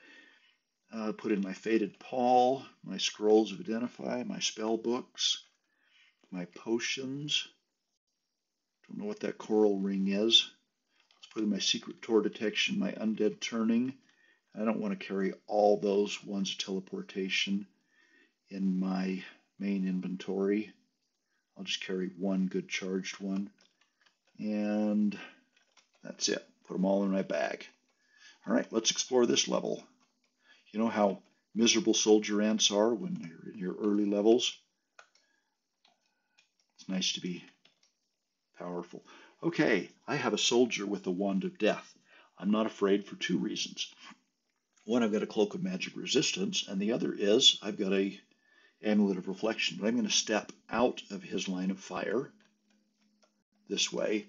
[SPEAKER 1] Uh, put in my faded pall, my scrolls of identify, my spell books, my potions. Don't know what that coral ring is. Let's put in my secret door detection, my undead turning, I don't want to carry all those wands of teleportation in my main inventory. I'll just carry one good charged one. And that's it. Put them all in my bag. All right, let's explore this level. You know how miserable soldier ants are when you're in your early levels? It's nice to be powerful. Okay, I have a soldier with a wand of death. I'm not afraid for two reasons. One, I've got a cloak of magic resistance, and the other is I've got a amulet of reflection. But I'm going to step out of his line of fire this way,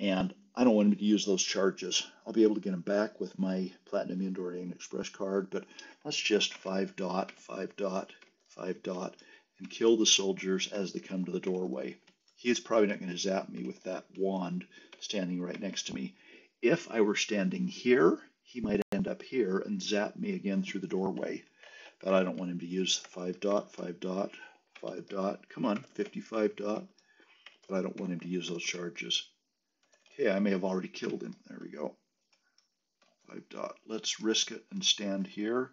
[SPEAKER 1] and I don't want him to use those charges. I'll be able to get him back with my Platinum Yendorian Express card, but let's just 5 dot, 5 dot, 5 dot, and kill the soldiers as they come to the doorway. He's probably not going to zap me with that wand standing right next to me. If I were standing here, he might end up here and zap me again through the doorway. But I don't want him to use 5 dot, 5 dot, 5 dot. Come on, 55 dot. But I don't want him to use those charges. Okay, I may have already killed him. There we go. 5 dot. Let's risk it and stand here.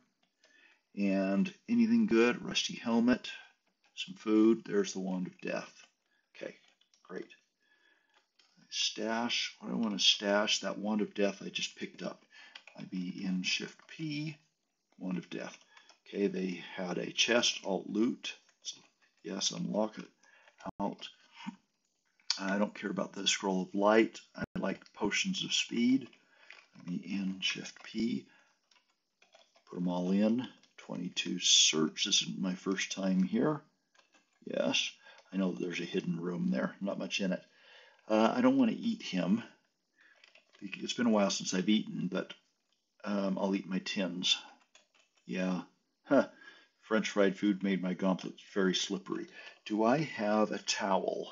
[SPEAKER 1] And anything good? Rusty helmet, some food. There's the wand of death. Great. Stash. What I want to stash? That wand of death I just picked up. I'd be in Shift P, wand of death. Okay, they had a chest, alt loot. Yes, unlock it. Out. I don't care about the scroll of light. I like potions of speed. Me in Shift P. Put them all in. 22 search. This is my first time here. Yes, I know there's a hidden room there. Not much in it. Uh, I don't want to eat him. It's been a while since I've eaten, but um, I'll eat my tins. Yeah. Huh. French fried food made my gauntlets very slippery. Do I have a towel?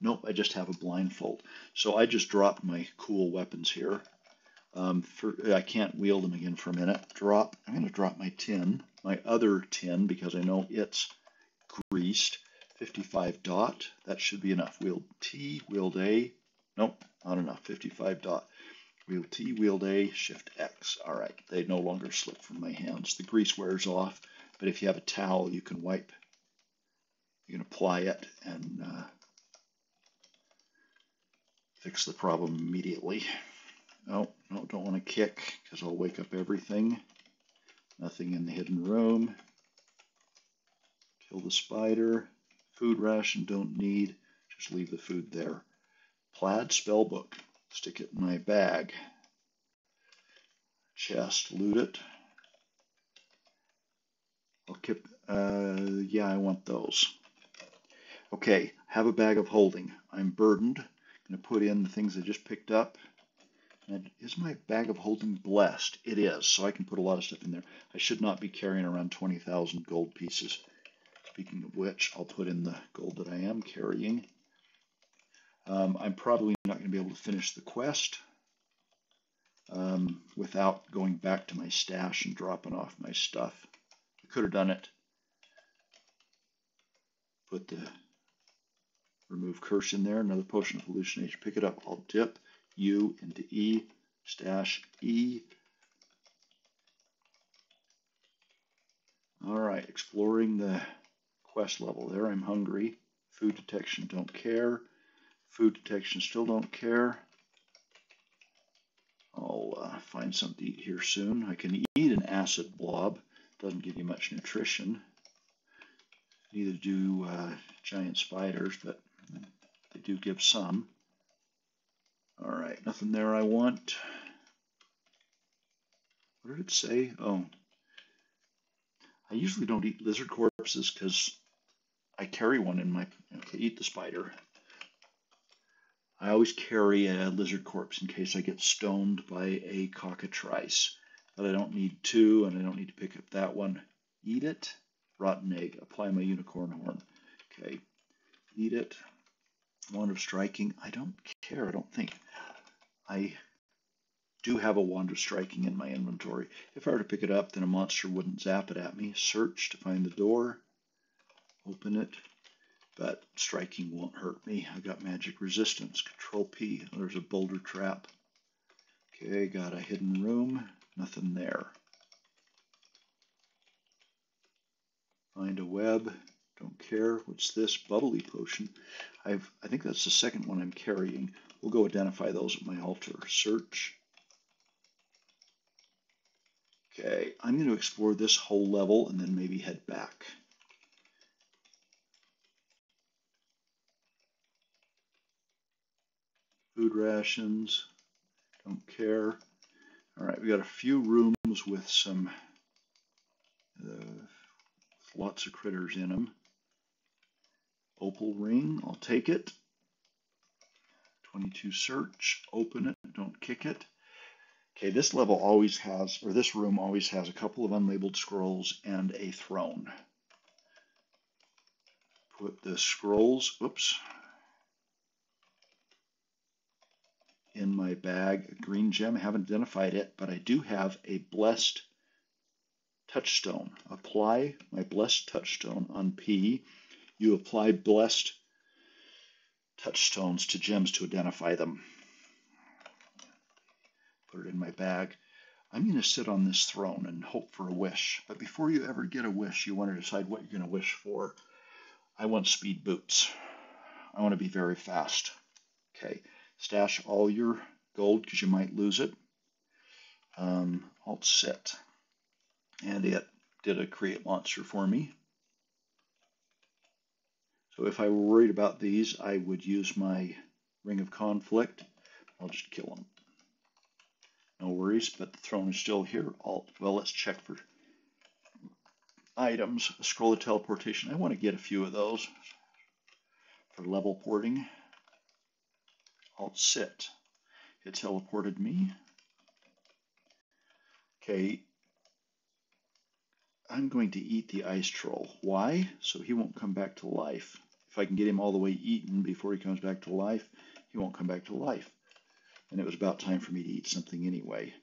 [SPEAKER 1] Nope, I just have a blindfold. So I just dropped my cool weapons here. Um, for, I can't wield them again for a minute. Drop. I'm going to drop my tin, my other tin, because I know it's greased. 55 dot. That should be enough. Wheel T, wheel A. Nope, not enough. 55 dot. Wheel T, wheel A, Shift X. All right, they no longer slip from my hands. The grease wears off, but if you have a towel, you can wipe. You can apply it and uh, fix the problem immediately. Oh, no, don't want to kick because I'll wake up everything. Nothing in the hidden room. Kill the spider. Food ration, don't need. Just leave the food there. Plaid spellbook. Stick it in my bag. Chest, loot it. I'll keep, uh, yeah, I want those. Okay, have a bag of holding. I'm burdened. I'm going to put in the things I just picked up. And is my bag of holding blessed? It is, so I can put a lot of stuff in there. I should not be carrying around 20,000 gold pieces. Speaking of which, I'll put in the gold that I am carrying. Um, I'm probably not going to be able to finish the quest um, without going back to my stash and dropping off my stuff. I could have done it. Put the remove curse in there, another potion of hallucination. Pick it up. I'll dip U into E, stash E. All right, exploring the quest level there. I'm hungry. Food detection, don't care. Food detection, still don't care. I'll uh, find something to eat here soon. I can eat an acid blob. Doesn't give you much nutrition. Neither do uh, giant spiders, but they do give some. All right, nothing there I want. What did it say? Oh, I usually don't eat lizard corpses because I carry one in my, eat the spider. I always carry a lizard corpse in case I get stoned by a cockatrice. But I don't need two, and I don't need to pick up that one. Eat it. Rotten egg. Apply my unicorn horn. Okay. Eat it. Wand of striking. I don't care. I don't think. I do have a wand of striking in my inventory. If I were to pick it up, then a monster wouldn't zap it at me. Search to find the door. Open it. But striking won't hurt me. I got magic resistance. Control P. There's a boulder trap. Okay, got a hidden room. Nothing there. Find a web. Don't care. What's this? Bubbly potion. I've I think that's the second one I'm carrying. We'll go identify those at my altar. Search. Okay, I'm going to explore this whole level and then maybe head back. Food rations, don't care. All right, we got a few rooms with some, uh, lots of critters in them. Opal ring, I'll take it. 22 search, open it, don't kick it. Okay, this level always has, or this room always has a couple of unlabeled scrolls and a throne. Put the scrolls, oops. In my bag, a green gem. I haven't identified it, but I do have a blessed touchstone. Apply my blessed touchstone on P. You apply blessed touchstones to gems to identify them. Put it in my bag. I'm going to sit on this throne and hope for a wish. But before you ever get a wish, you want to decide what you're going to wish for. I want speed boots. I want to be very fast. Okay, stash all your gold because you might lose it. Um, Alt set. And it did a create monster for me. So if I were worried about these, I would use my Ring of Conflict. I'll just kill them. No worries, but the throne is still here. Alt, well, let's check for items. Scroll of teleportation. I want to get a few of those for level porting. Alt sit. It teleported me. Okay, I'm going to eat the ice troll. Why? So he won't come back to life. If I can get him all the way eaten before he comes back to life, he won't come back to life. And it was about time for me to eat something anyway.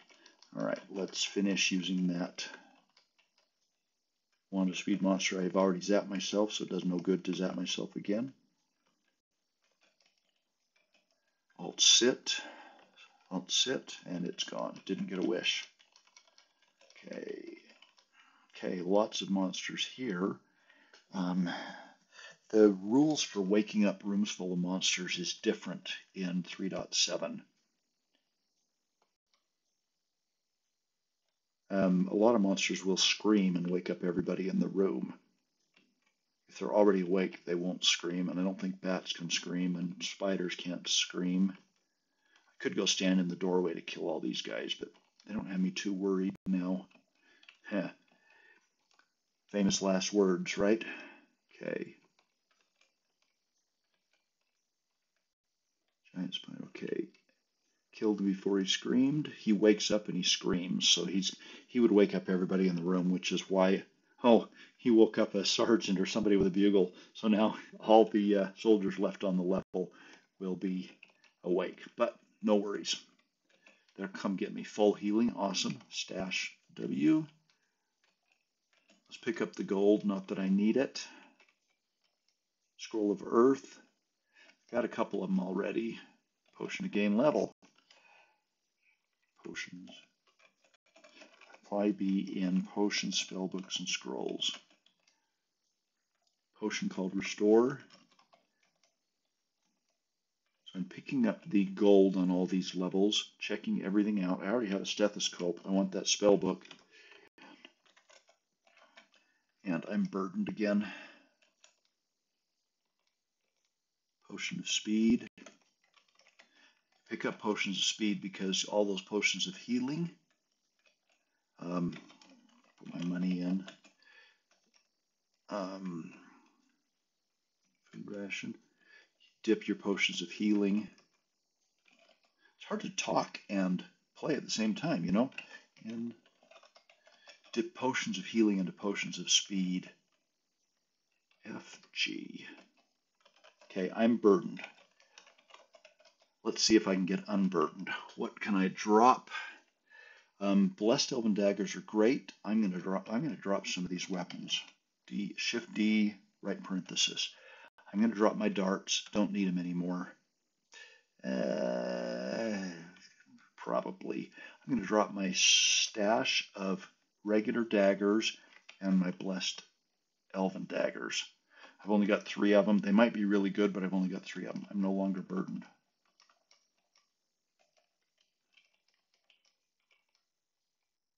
[SPEAKER 1] All right, let's finish using that Wand of Speed Monster. I've already zapped myself, so it does no good to zap myself again. Alt sit, alt sit, and it's gone. Didn't get a wish. Okay, okay, lots of monsters here. Um, the rules for waking up rooms full of monsters is different in 3.7. Um, a lot of monsters will scream and wake up everybody in the room if they're already awake, they won't scream, and I don't think bats can scream, and spiders can't scream. I could go stand in the doorway to kill all these guys, but they don't have me too worried now. Famous last words, right? Okay. Giant spider, okay. Killed before he screamed. He wakes up and he screams, so he's he would wake up everybody in the room, which is why oh, he woke up a sergeant or somebody with a bugle. So now all the uh, soldiers left on the level will be awake. But no worries. They'll come get me. Full healing. Awesome. Stash W. Let's pick up the gold. Not that I need it. Scroll of Earth. Got a couple of them already. Potion to gain level. Potions. Apply B in potion spellbooks and scrolls. Potion called Restore. So I'm picking up the gold on all these levels, checking everything out. I already have a stethoscope. I want that spell book. And I'm burdened again. Potion of Speed. Pick up potions of speed because all those potions of healing um, put my money in. Um, ration. Dip your potions of healing. It's hard to talk and play at the same time, you know? And dip potions of healing into potions of speed. FG. Okay, I'm burdened. Let's see if I can get unburdened. What can I drop? Um, blessed elven daggers are great. I'm to drop. I'm to drop some of these weapons. D Shift D right parenthesis. I'm going to drop my darts. Don't need them anymore. Uh, probably. I'm going to drop my stash of regular daggers and my blessed elven daggers. I've only got three of them. They might be really good, but I've only got three of them. I'm no longer burdened.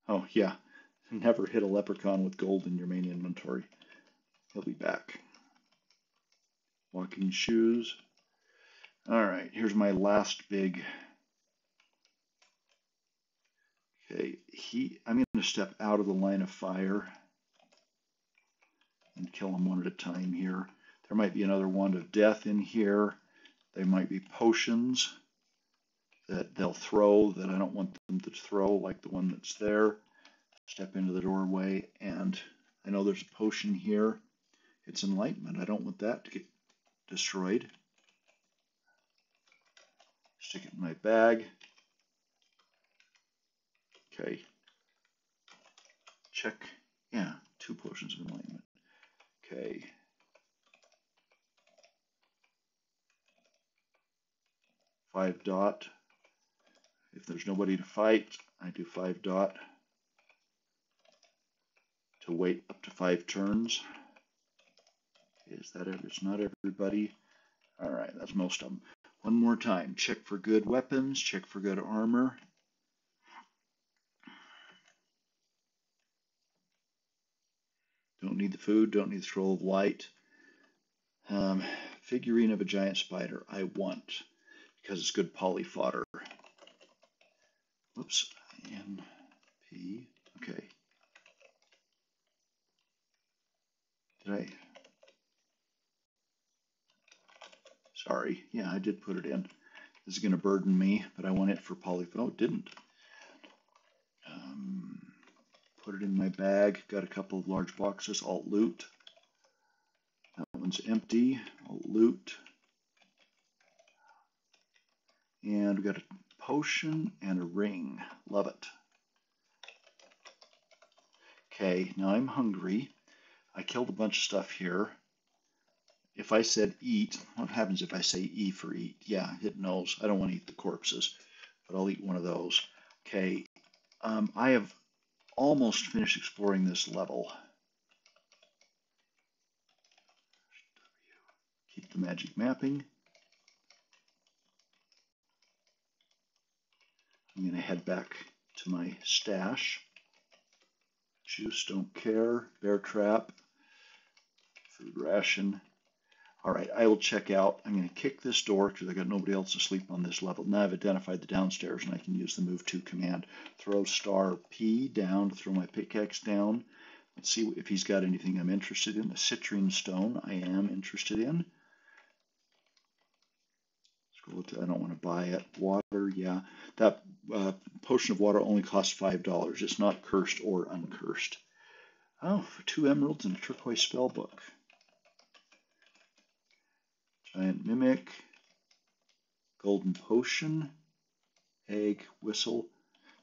[SPEAKER 1] Oh, yeah. Never hit a leprechaun with gold in your main inventory. He'll be back. Walking shoes. All right, here's my last big. Okay, he. I'm going to step out of the line of fire and kill them one at a time here. There might be another wand of death in here. They might be potions that they'll throw that I don't want them to throw, like the one that's there. Step into the doorway, and I know there's a potion here. It's enlightenment. I don't want that to get destroyed. Stick it in my bag. Okay. Check. Yeah, two potions of enlightenment. Okay. Five dot. If there's nobody to fight, I do five dot to wait up to five turns. Is that it? It's not everybody. All right, that's most of them. One more time. Check for good weapons. Check for good armor. Don't need the food. Don't need the scroll of light. Um, figurine of a giant spider. I want because it's good poly fodder. Whoops. N P. Okay. Did I? Sorry. Yeah, I did put it in. This is going to burden me, but I want it for poly. Oh, it didn't. Um, put it in my bag. Got a couple of large boxes. Alt loot. That one's empty. Alt loot. And we got a potion and a ring. Love it. Okay, now I'm hungry. I killed a bunch of stuff here. If I said eat, what happens if I say E for eat? Yeah, it knows. I don't want to eat the corpses, but I'll eat one of those. Okay, um, I have almost finished exploring this level. Keep the magic mapping. I'm going to head back to my stash. Juice, don't care. Bear trap. Food ration. All right, I will check out. I'm going to kick this door because I've got nobody else asleep on this level. Now I've identified the downstairs and I can use the move to command. Throw star P down to throw my pickaxe down. Let's see if he's got anything I'm interested in. A citrine stone I am interested in. Scroll to, I don't want to buy it. Water, yeah. That uh, potion of water only costs $5. It's not cursed or uncursed. Oh, for two emeralds and a turquoise spell book. Giant Mimic, Golden Potion, Egg, Whistle.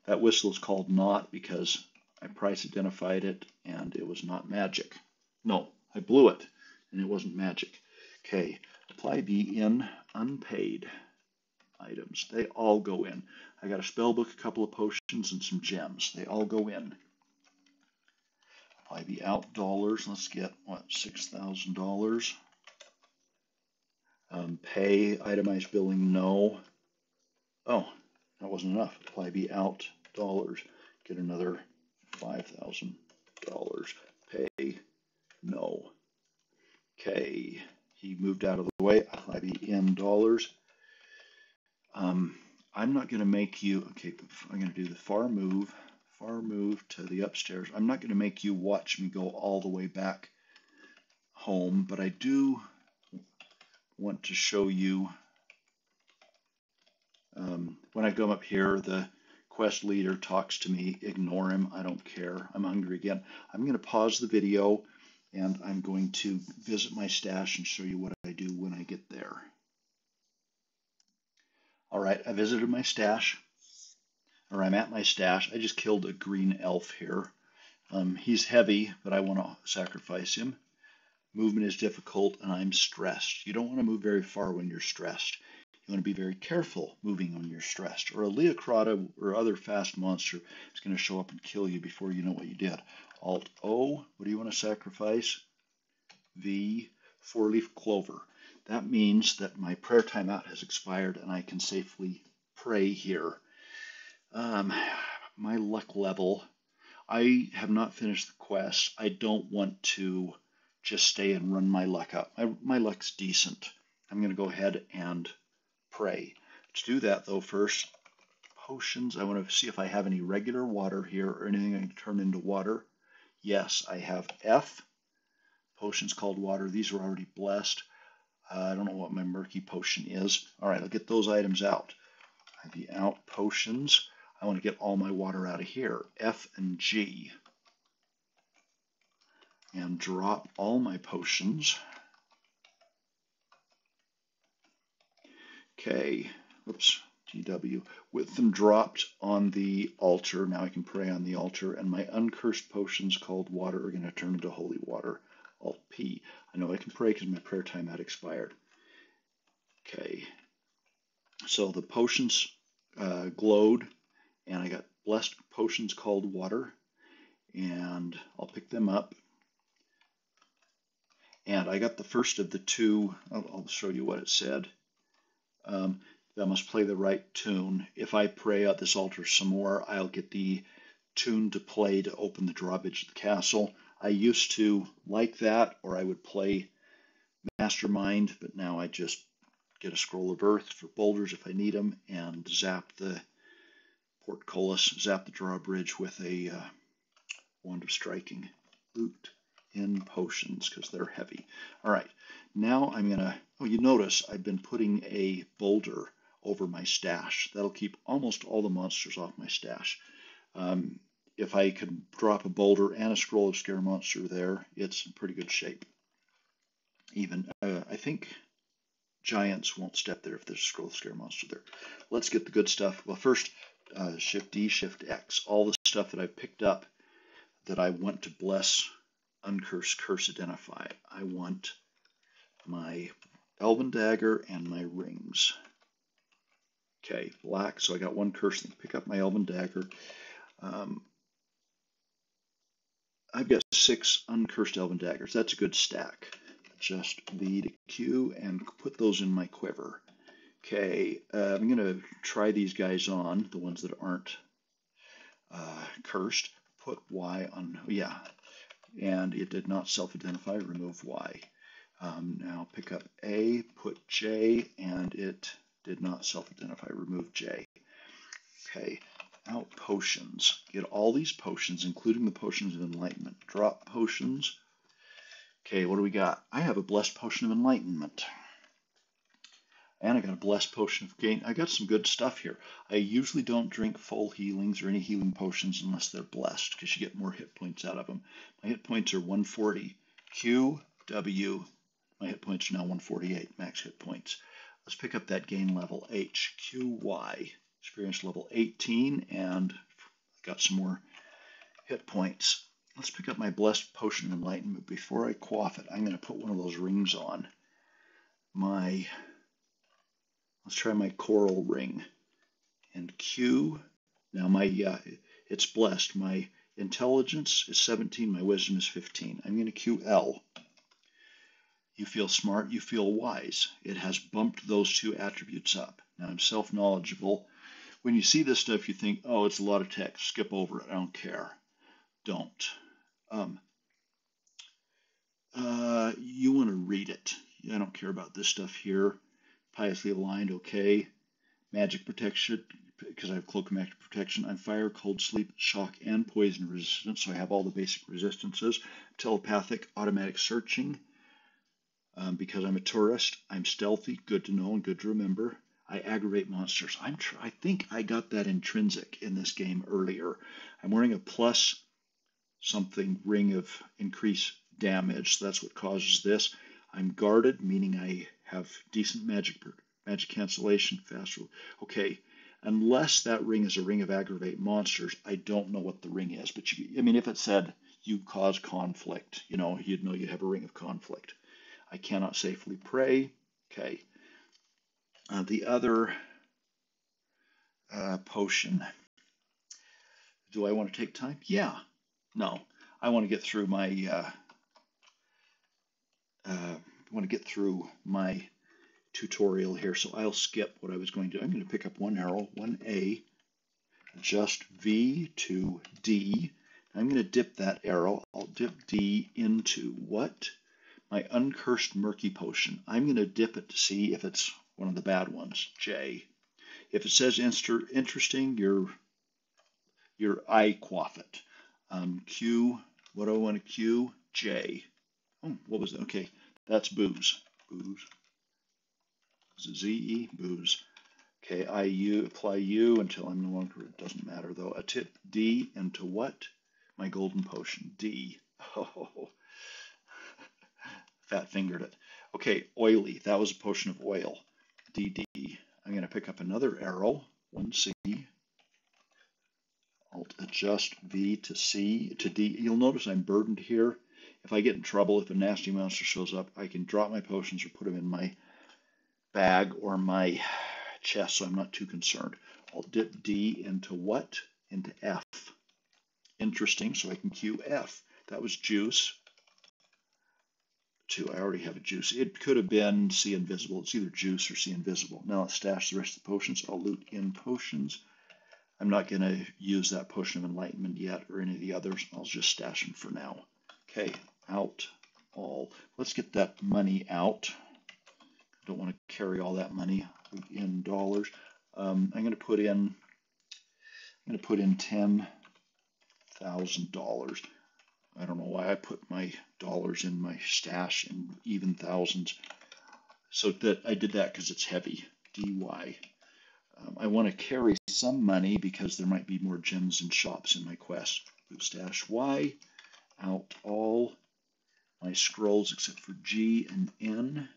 [SPEAKER 1] That whistle is called Not because I price identified it and it was not magic. No, I blew it and it wasn't magic. Okay, apply B in unpaid items. They all go in. I got a spell book, a couple of potions, and some gems. They all go in. Apply B out dollars. Let's get, what, $6,000. Um, pay, itemized billing, no. Oh, that wasn't enough. Apply B out, dollars. Get another $5,000. Pay, no. Okay, he moved out of the way. Apply B in dollars. Um, I'm not going to make you, okay, I'm going to do the far move, far move to the upstairs. I'm not going to make you watch me go all the way back home, but I do want to show you um, when I come up here, the quest leader talks to me, ignore him, I don't care, I'm hungry again. I'm going to pause the video and I'm going to visit my stash and show you what I do when I get there. All right, I visited my stash, or I'm at my stash. I just killed a green elf here. Um, he's heavy, but I want to sacrifice him. Movement is difficult and I'm stressed. You don't want to move very far when you're stressed. You want to be very careful moving when you're stressed, or a leocrotta or other fast monster is going to show up and kill you before you know what you did. Alt O, what do you want to sacrifice? V, four leaf clover. That means that my prayer timeout has expired and I can safely pray here. Um, my luck level, I have not finished the quest. I don't want to just stay and run my luck up. My, my luck's decent. I'm going to go ahead and pray. To do that, though, first, potions. I want to see if I have any regular water here or anything I can turn into water. Yes, I have F, potions called water. These are already blessed. Uh, I don't know what my murky potion is. All right, I'll get those items out. IV out potions. I want to get all my water out of here. F and G and drop all my potions. Okay, oops, GW, with them dropped on the altar. Now I can pray on the altar, and my uncursed potions called water are going to turn into holy water. Alt P. I know I can pray because my prayer time had expired. Okay. So the potions uh, glowed, and I got blessed potions called water, and I'll pick them up. And I got the first of the two. I'll, show you what it said. Um, I must play the right tune. If I pray at this altar some more, I'll get the tune to play to open the drawbridge of the castle. I used to like that, or I would play Mastermind, but now I just get a scroll of earth for boulders if I need them, and zap the portcullis, zap the drawbridge with a uh, wand of striking. Loot potions because they're heavy. All right, now I'm gonna. Oh, you notice I've been putting a boulder over my stash. That'll keep almost all the monsters off my stash. Um, if I could drop a boulder and a scroll of scare monster there, it's in pretty good shape. Even, uh, I think giants won't step there if there's a scroll of scare monster there. Let's get the good stuff. Well, first, uh, Shift D, Shift X. All the stuff that I picked up that I want to bless, uncurse, curse, identify. I want my Elven Dagger and my rings. Okay, black, so I got one curse. Pick up my Elven Dagger. Um, I've got six uncursed Elven Daggers. That's a good stack. Just V to Q and put those in my quiver. Okay, uh, I'm going to try these guys on, the ones that aren't uh, cursed. Put Y on, yeah, and it did not self-identify, remove Y. Um, now pick up A, put J, and it did not self-identify, remove J. Okay, out potions. Get all these potions, including the potions of enlightenment. Drop potions. Okay, what do we got? I have a blessed potion of enlightenment. And I got a blessed potion of gain. I got some good stuff here. I usually don't drink full healings or any healing potions unless they're blessed because you get more hit points out of them. My hit points are 140. Q, W. My hit points are now 148, max hit points. Let's pick up that gain level H, Q, Y. Experience level 18 and I got some more hit points. Let's pick up my Blessed Potion Enlightenment. Before I quaff it, I'm going to put one of those rings on. My Let's try my coral ring. And Q, now my, uh, it's blessed. My intelligence is 17, my wisdom is 15. I'm going to Q L. You feel smart, you feel wise. It has bumped those two attributes up. Now I'm self-knowledgeable. When you see this stuff, you think, oh, it's a lot of text. Skip over it. I don't care. Don't. Um, uh, you want to read it. I don't care about this stuff here piously aligned, okay. Magic protection, because I have cloak of magic protection. I'm fire, cold, sleep, shock, and poison resistant, so I have all the basic resistances. Telepathic, automatic searching, um, because I'm a tourist. I'm stealthy, good to know and good to remember. I aggravate monsters. I'm I think I got that intrinsic in this game earlier. I'm wearing a plus something ring of increased damage. So that's what causes this. I'm guarded, meaning I have decent magic magic cancellation, faster. Okay, unless that ring is a ring of aggravate monsters, I don't know what the ring is. But you, I mean, if it said you cause conflict, you know, you'd know you have a ring of conflict. I cannot safely pray. Okay. Uh, the other uh, potion. Do I want to take time? Yeah. No. I want to get through my uh, uh want to get through my tutorial here, so I'll skip what I was going to. I'm going to pick up one arrow, one A, just V to D. I'm going to dip that arrow. I'll dip D into what? My uncursed murky potion. I'm going to dip it to see if it's one of the bad ones, J. If it says interesting, your your I quaff it. Um, Q, what do I want to Q? J. Oh, what was that? Okay, that's booze. Booze. Z-E, booze. Okay, I U, apply U until I'm no longer, it doesn't matter though. A tip D into what? My golden potion, D. Oh, fat fingered it. Okay, oily, that was a potion of oil. DD. I'm going to pick up another arrow, 1C, Alt adjust V to C to D. You'll notice I'm burdened here. If I get in trouble, if a nasty monster shows up, I can drop my potions or put them in my bag or my chest so I'm not too concerned. I'll dip D into what? Into F. Interesting, so I can queue F. That was juice. Two, I already have a juice. It could have been see invisible. It's either juice or see invisible. Now let's stash the rest of the potions. I'll loot in potions. I'm not going to use that potion of enlightenment yet or any of the others. I'll just stash them for now. Okay, out all. Let's get that money out. Don't want to carry all that money in dollars. Um, I'm going to put in. I'm going to put in ten thousand dollars. I don't know why I put my dollars in my stash in even thousands. So that I did that because it's heavy. DY. Um, I want to carry some money because there might be more gems and shops in my quest. Stash Y, out all my scrolls except for G and N.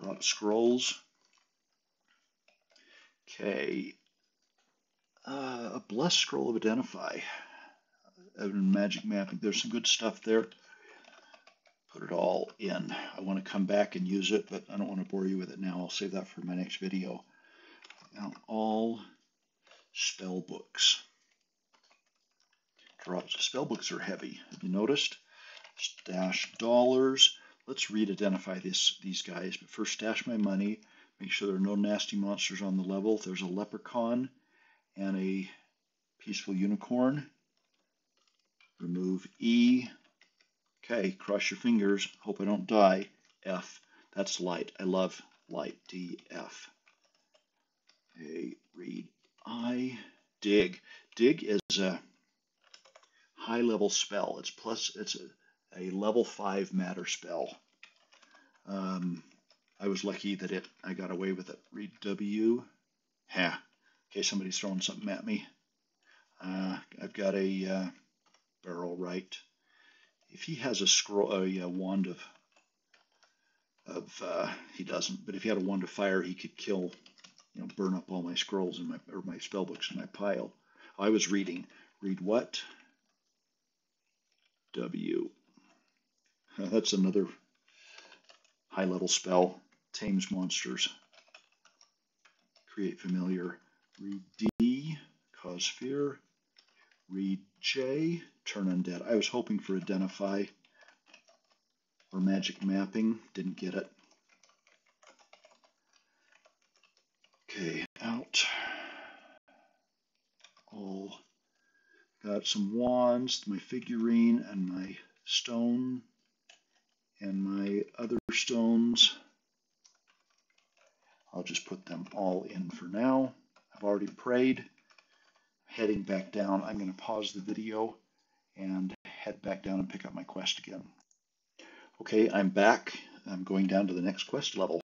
[SPEAKER 1] Drop scrolls. Okay. Uh, a blessed scroll of identify. Uh, magic mapping. There's some good stuff there. Put it all in. I want to come back and use it, but I don't want to bore you with it now. I'll save that for my next video. Now all spell books. Spell books are heavy. Have you noticed? Stash dollars. Let's read identify this these guys. But first, stash my money. Make sure there are no nasty monsters on the level. There's a leprechaun and a peaceful unicorn. Remove E. Okay, cross your fingers. Hope I don't die. F. That's light. I love light. D, F. A, read I. Dig. Dig is a high level spell. It's plus, it's a, a level 5 matter spell. Um, I was lucky that it I got away with it. Read W. Ha. Okay, somebody's throwing something at me. Uh, I've got a uh, barrel right. If he has a scroll, a, a wand of, of uh, he doesn't, but if he had a wand of fire, he could kill, you know, burn up all my scrolls in my or my spell books in my pile. I was reading. Read what? W. That's another high level spell. Tames monsters. Create familiar. Read D. Cause fear. Read J. Turn undead. I was hoping for identify or magic mapping. Didn't get it. Okay, out. All got some wands, my figurine, and my stone, and my other stones. I'll just put them all in for now. I've already prayed. Heading back down, I'm going to pause the video and head back down and pick up my quest again. Okay, I'm back. I'm going down to the next quest level.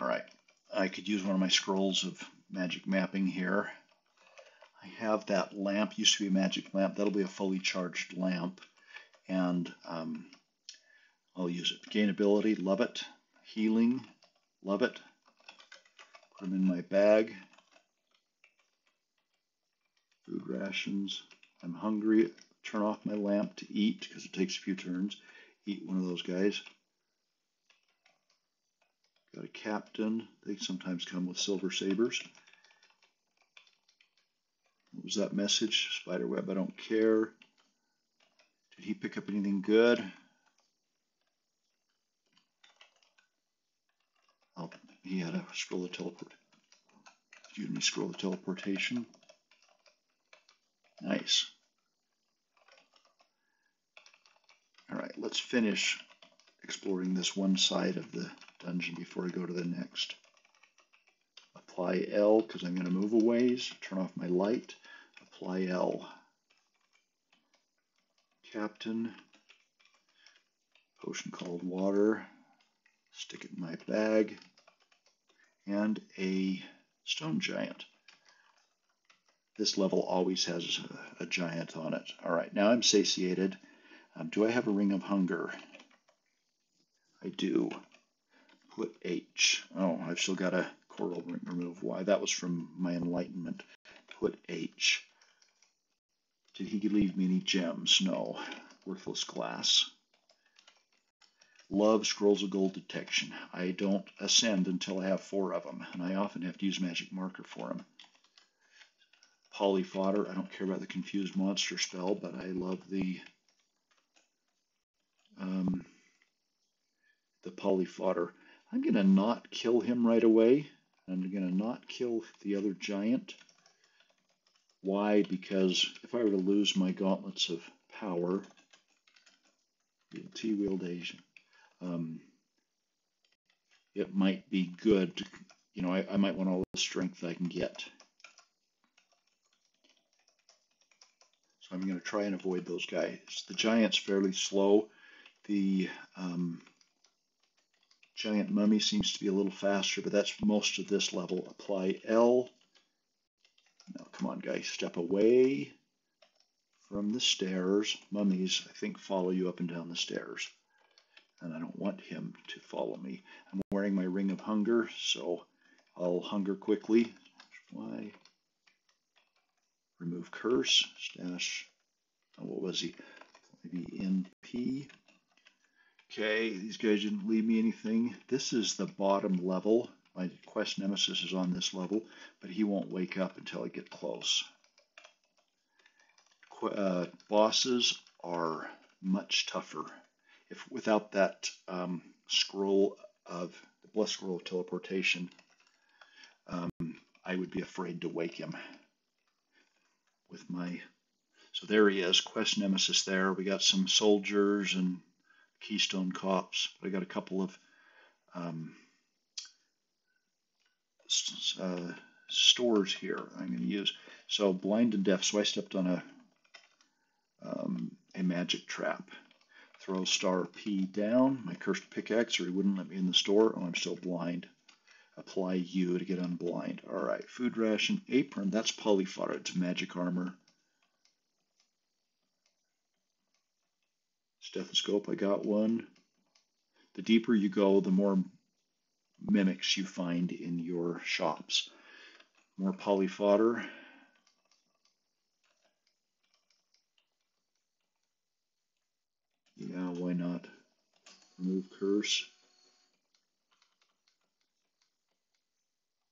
[SPEAKER 1] All right, I could use one of my scrolls of magic mapping here. I have that lamp, used to be a magic lamp. That'll be a fully charged lamp. And um, I'll use it. Gain ability, love it. Healing, love it. Put them in my bag. Food rations. I'm hungry. Turn off my lamp to eat because it takes a few turns. Eat one of those guys. Got a captain. They sometimes come with silver sabers. What was that message? Spiderweb, I don't care. Did he pick up anything good? Oh, he had a scroll of teleport. Excuse me, scroll of teleportation. Nice. All right, let's finish exploring this one side of the dungeon before I go to the next. Apply L because I'm going to move a ways. Turn off my light. Apply L. Captain. Potion called water. Stick it in my bag. And a stone giant. This level always has a, giant on it. All right, now I'm satiated. Um, do I have a ring of hunger? I do. Put H. Oh, I've still got a coral remove Y. That was from my enlightenment. Put H. Did he leave me any gems? No. Worthless glass. Love scrolls of gold detection. I don't ascend until I have four of them, and I often have to use magic marker for them. Polyfodder. I don't care about the confused monster spell, but I love the um, the polyfodder. I'm going to not kill him right away. I'm going to not kill the other giant. Why? Because if I were to lose my gauntlets of power, T-wheeled Asian, um, it might be good. To, you know, I, I might want all the strength I can get. So I'm going to try and avoid those guys. The giant's fairly slow. The um, giant mummy seems to be a little faster, but that's most of this level. Apply L. Now, come on, guys, step away from the stairs. Mummies, I think, follow you up and down the stairs. And I don't want him to follow me. I'm wearing my Ring of Hunger, so I'll hunger quickly. Y. Remove curse. Stash. Oh, what was he? Maybe NP. Okay, these guys didn't leave me anything. This is the bottom level. My quest nemesis is on this level, but he won't wake up until I get close. Qu uh, bosses are much tougher. If without that um, scroll of the blessed scroll of teleportation, um, I would be afraid to wake him with my. So there he is, quest nemesis. There we got some soldiers and Keystone Kops. But I got a couple of um, uh, stores here I'm going to use. So blind and deaf. So I stepped on a um, a magic trap. Throw star P down. My cursed pickaxe, or he wouldn't let me in the store. Oh, I'm still blind. Apply U to get unblind. All right, food ration, apron. That's polyfodder. It's magic armor. Stethoscope. I got one. The deeper you go, the more mimics you find in your shops. More polyfodder. Yeah, why not? Remove curse.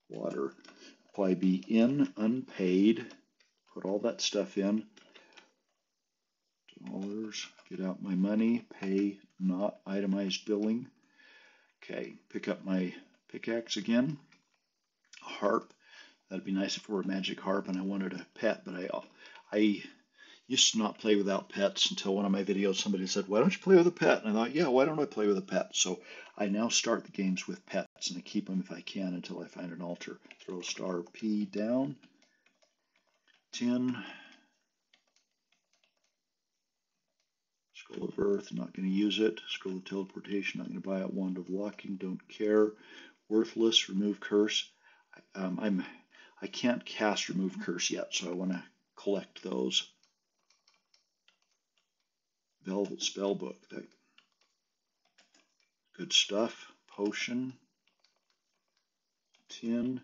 [SPEAKER 1] Water. Apply be in, unpaid. Put all that stuff in dollars, get out my money, pay not itemized billing. Okay, pick up my pickaxe again. A harp. That'd be nice if it were a magic harp and I wanted a pet, but I I used to not play without pets until one of my videos somebody said, why don't you play with a pet? And I thought, yeah, why don't I play with a pet? So I now start the games with pets and I keep them if I can until I find an altar. Throw star P down. 10. Scroll of Earth, not going to use it. Scroll of Teleportation, not going to buy it. Wand of Locking, don't care. Worthless, remove curse. Um, I'm I can't cast remove curse yet, so I want to collect those. Velvet Spellbook, that good stuff. Potion, tin.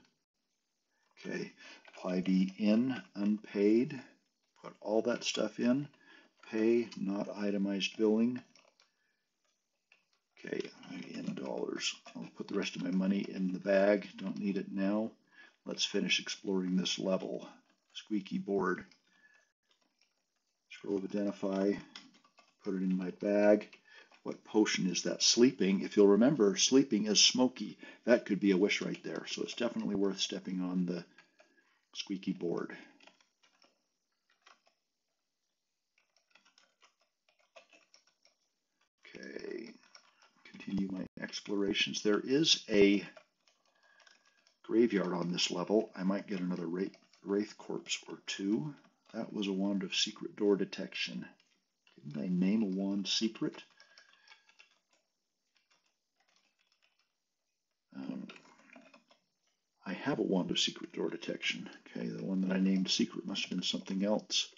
[SPEAKER 1] Okay, apply the in unpaid. Put all that stuff in pay, not itemized billing. Okay, in dollars. I'll put the rest of my money in the bag. Don't need it now. Let's finish exploring this level. Squeaky board. Scroll of identify. Put it in my bag. What potion is that? Sleeping. If you'll remember, sleeping is smoky. That could be a wish right there. So it's definitely worth stepping on the squeaky board. Continue my explorations. There is a graveyard on this level. I might get another Wraith, Corpse or two. That was a wand of secret door detection. Didn't I name a wand secret? Um, I have a wand of secret door detection. Okay, the one that I named secret must have been something else.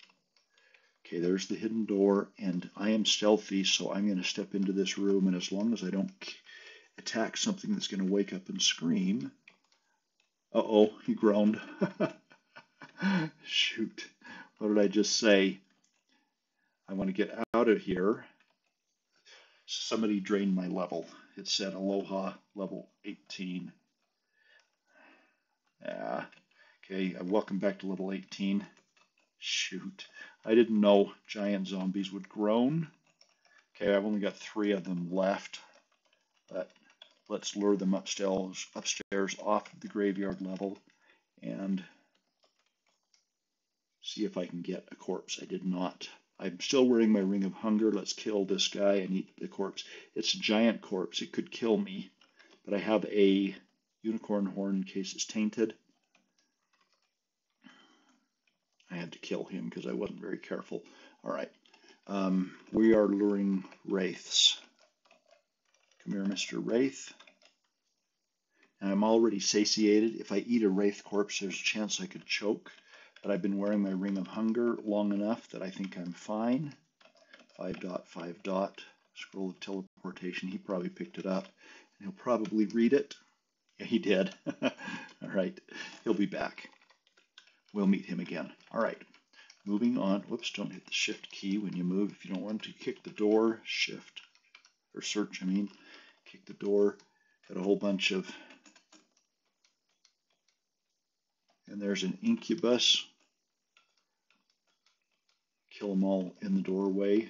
[SPEAKER 1] Okay, there's the hidden door, and I am stealthy, so I'm going to step into this room, and as long as I don't attack something that's going to wake up and scream... Uh-oh, he groaned. Shoot, what did I just say? I want to get out of here. Somebody drained my level. It said Aloha level 18. Yeah. Okay, uh, welcome back to level 18. Shoot. I didn't know giant zombies would groan. Okay, I've only got three of them left. But let's lure them upstairs, upstairs off of the graveyard level and see if I can get a corpse. I did not. I'm still wearing my ring of hunger. Let's kill this guy and eat the corpse. It's a giant corpse. It could kill me. But I have a unicorn horn in case it's tainted. To kill him because I wasn't very careful. All right. Um, we are luring wraiths. Come here, Mr. Wraith. And I'm already satiated. If I eat a wraith corpse, there's a chance I could choke. But I've been wearing my ring of hunger long enough that I think I'm fine. Five dot, five dot, scroll of teleportation. He probably picked it up. And he'll probably read it. Yeah, he did. All right. He'll be back we'll meet him again. All right, moving on. Whoops, don't hit the shift key when you move. If you don't want to kick the door, shift, or search, I mean, kick the door. Got a whole bunch of, and there's an incubus. Kill them all in the doorway.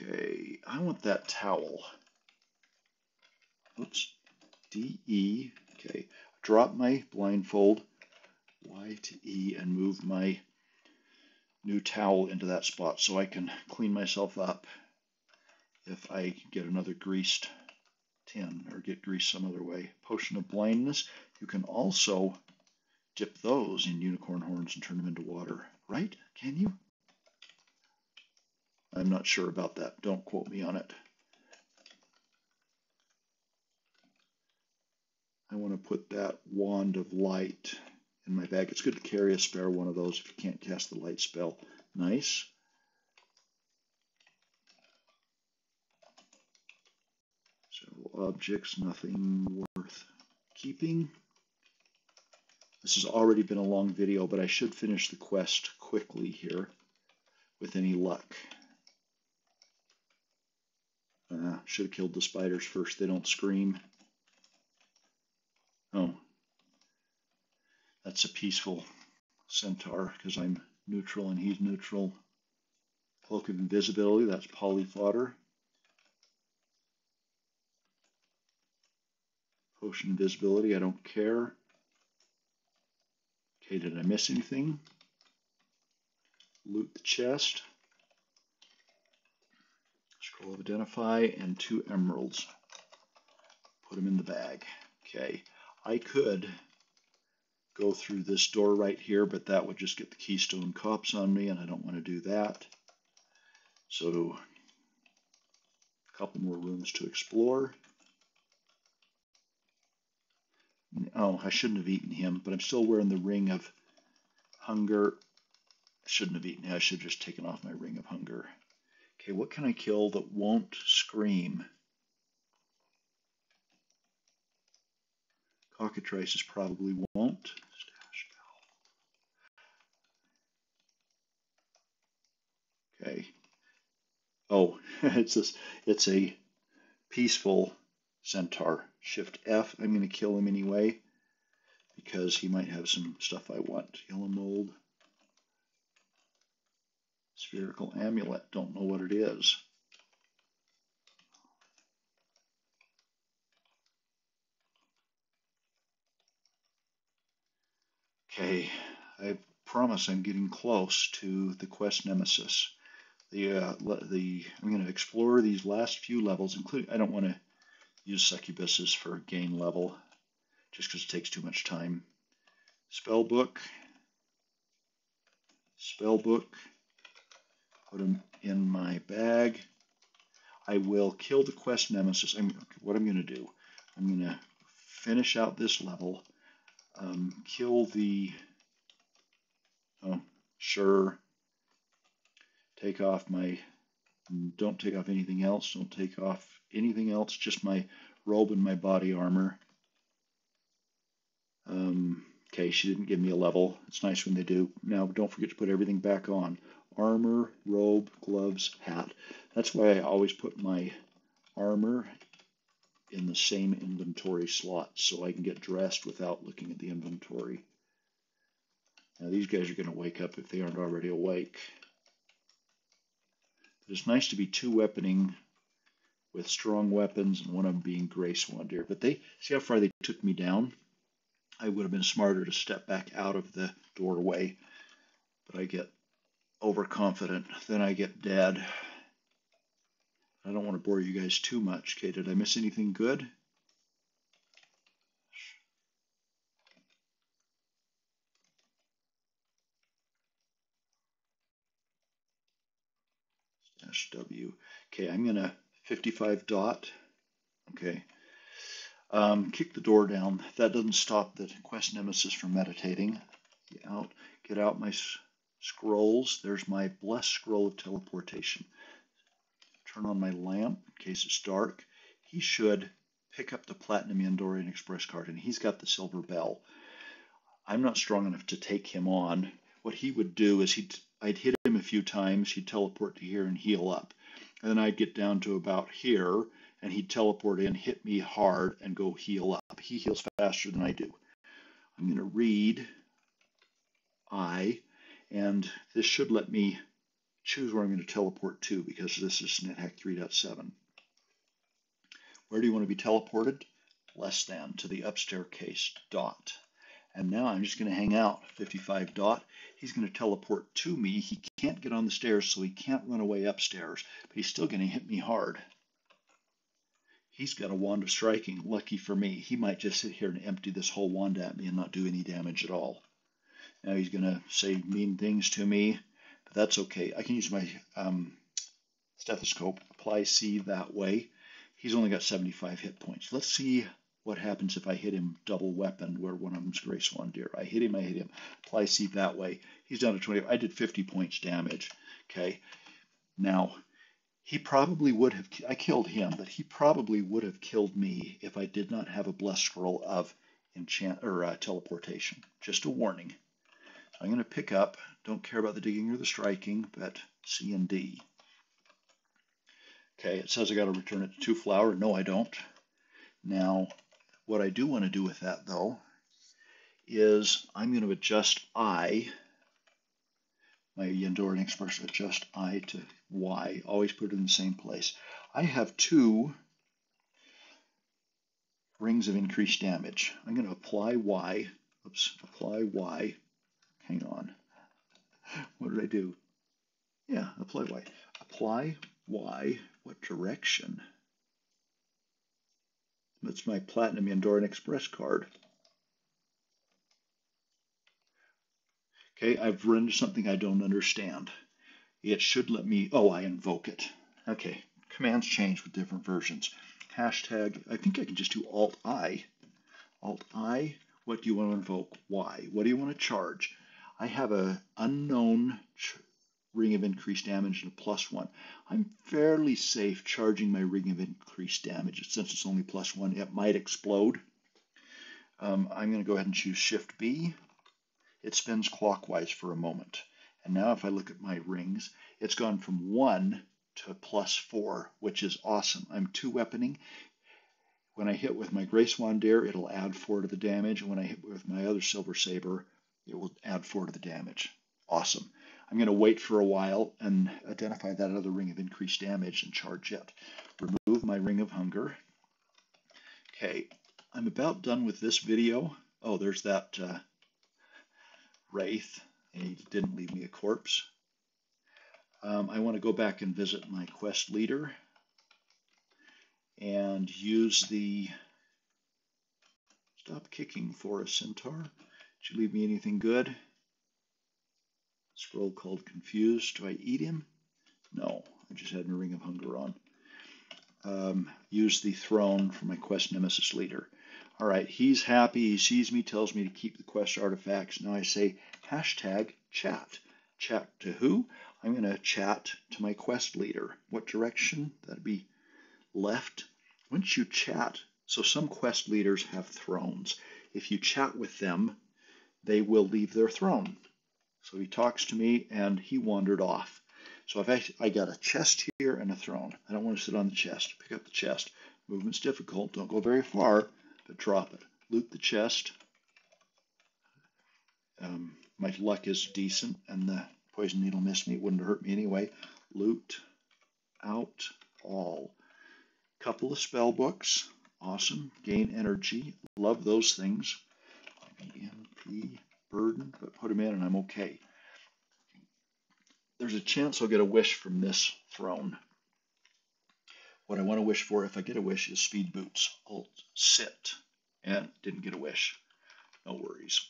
[SPEAKER 1] Okay, I want that towel. Oops, DE. Okay, drop my blindfold. Y to E and move my new towel into that spot so I can clean myself up if I get another greased tin or get greased some other way. Potion of blindness, you can also dip those in unicorn horns and turn them into water, right? Can you? I'm not sure about that. Don't quote me on it. I want to put that wand of light in my bag. It's good to carry a spare one of those if you can't cast the light spell. Nice. Several objects, nothing worth keeping. This has already been a long video, but I should finish the quest quickly here with any luck. Uh, should have killed the spiders first. They don't scream. Oh, that's a peaceful centaur because I'm neutral and he's neutral. Cloak of Invisibility, that's polyfodder. Potion Invisibility, I don't care. Okay, did I miss anything? Loot the chest. Scroll of Identify and two emeralds. Put them in the bag. Okay, I could go through this door right here, but that would just get the Keystone Kops on me, and I don't want to do that. So a couple more rooms to explore. Oh, I shouldn't have eaten him, but I'm still wearing the ring of hunger. I shouldn't have eaten him. I should have just taken off my ring of hunger. Okay, what can I kill that won't scream? Cockatrices probably won't. Okay. Oh, it's a, it's a peaceful centaur. Shift F. I'm going to kill him anyway because he might have some stuff I want. Yellow mold. Spherical amulet. Don't know what it is. Okay, I promise I'm getting close to the quest nemesis. The, uh, the I'm going to explore these last few levels, including I don't want to use succubuses for gain level, just because it takes too much time. Spell book, spell book, put them in my bag. I will kill the quest nemesis. I'm, what I'm going to do, I'm going to finish out this level um, kill the, oh, sure, take off my, don't take off anything else, don't take off anything else, just my robe and my body armor. Um, okay, she didn't give me a level. It's nice when they do. Now, don't forget to put everything back on. Armor, robe, gloves, hat. That's why I always put my armor in the same inventory slot so I can get dressed without looking at the inventory. Now these guys are going to wake up if they aren't already awake. But it's nice to be two weaponing with strong weapons and one of them being Grayswandir. But they see how far they took me down? I would have been smarter to step back out of the doorway. But I get overconfident. Then I get dead. I don't want to bore you guys too much. Okay, did I miss anything good? Dash W. Okay, I'm going to 55 dot. Okay. Um, kick the door down. That doesn't stop the quest nemesis from meditating. Get out, get out my scrolls. There's my blessed scroll of teleportation turn on my lamp in case it's dark, he should pick up the Platinum Yendorian Express card, and he's got the silver bell. I'm not strong enough to take him on. What he would do is he'd I'd hit him a few times, he'd teleport to here and heal up. And then I'd get down to about here, and he'd teleport in, hit me hard, and go heal up. He heals faster than I do. I'm going to read I, and this should let me choose where I'm going to teleport to because this is NetHack 3.7. Where do you want to be teleported? Less than to the upstairs dot. And now I'm just going to hang out 55 dot. He's going to teleport to me. He can't get on the stairs, so he can't run away upstairs, but he's still going to hit me hard. He's got a wand of striking. Lucky for me, he might just sit here and empty this whole wand at me and not do any damage at all. Now he's going to say mean things to me that's okay. I can use my um, stethoscope, apply C that way. He's only got 75 hit points. Let's see what happens if I hit him double weapon where one of them's Grayswandir. I hit him, I hit him, apply C that way. He's down to 20. I did 50 points damage. Okay. Now, he probably would have, I killed him, but he probably would have killed me if I did not have a blessed scroll of enchant or uh, teleportation. Just a warning. I'm going to pick up, don't care about the digging or the striking, but C and D. Okay, it says I got to return it to Twoflower. No, I don't. Now, what I do want to do with that, though, is I'm going to adjust I, my Yendorian expression, adjust I to Y. Always put it in the same place. I have two rings of increased damage. I'm going to apply Y, oops, apply Y Hang on. What did I do? Yeah, apply Y. Apply Y. What direction? That's my Platinum Yendorian Express card. Okay, I've run into something I don't understand. It should let me, oh, I invoke it. Okay, commands change with different versions. Hashtag, I think I can just do Alt-I. Alt-I, what do you want to invoke? Y. What do you want to charge? I have a unknown ring of increased damage and a plus one. I'm fairly safe charging my ring of increased damage. Since it's only plus one, it might explode. Um, I'm going to go ahead and choose Shift B. It spins clockwise for a moment. And now if I look at my rings, it's gone from one to plus four, which is awesome. I'm two weaponing. When I hit with my Grayswandir, it'll add four to the damage. And when I hit with my other Silver Saber, it will add four to the damage. Awesome. I'm going to wait for a while and identify that other ring of increased damage and charge it. Remove my ring of hunger. Okay, I'm about done with this video. Oh, there's that uh, wraith. He didn't leave me a corpse. Um, I want to go back and visit my quest leader and use the stop kicking for a centaur. Did you leave me anything good? Scroll called Confused. Do I eat him? No, I just had my Ring of Hunger on. Um, use the throne for my quest nemesis leader. All right, he's happy. He sees me, tells me to keep the quest artifacts. Now I say hashtag chat. Chat to who? I'm going to chat to my quest leader. What direction? That'd be left. Once you chat, so some quest leaders have thrones. If you chat with them, they will leave their throne. So he talks to me and he wandered off. So if I, I got a chest here and a throne, I don't want to sit on the chest. Pick up the chest. Movement's difficult. Don't go very far, but drop it. Loot the chest. Um, my luck is decent, and the poison needle missed me. It wouldn't hurt me anyway. Loot out all. Couple of spell books. Awesome. Gain energy. Love those things. Burden, but put them in and I'm okay. There's a chance I'll get a wish from this throne. What I want to wish for, if I get a wish, is speed boots. I'll sit and didn't get a wish. No worries.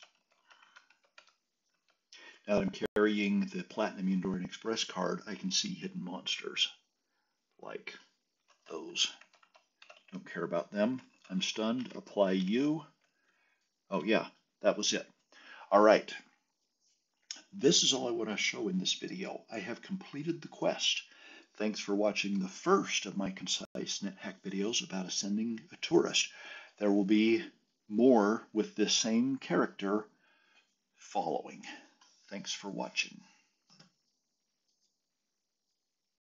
[SPEAKER 1] Now that I'm carrying the Platinum Yendorian Express card, I can see hidden monsters like those. Don't care about them. I'm stunned. Apply you. Oh, yeah, that was it. All right. This is all I want to show in this video. I have completed the quest. Thanks for watching the first of my concise NetHack videos about ascending a tourist. There will be more with this same character following. Thanks for watching.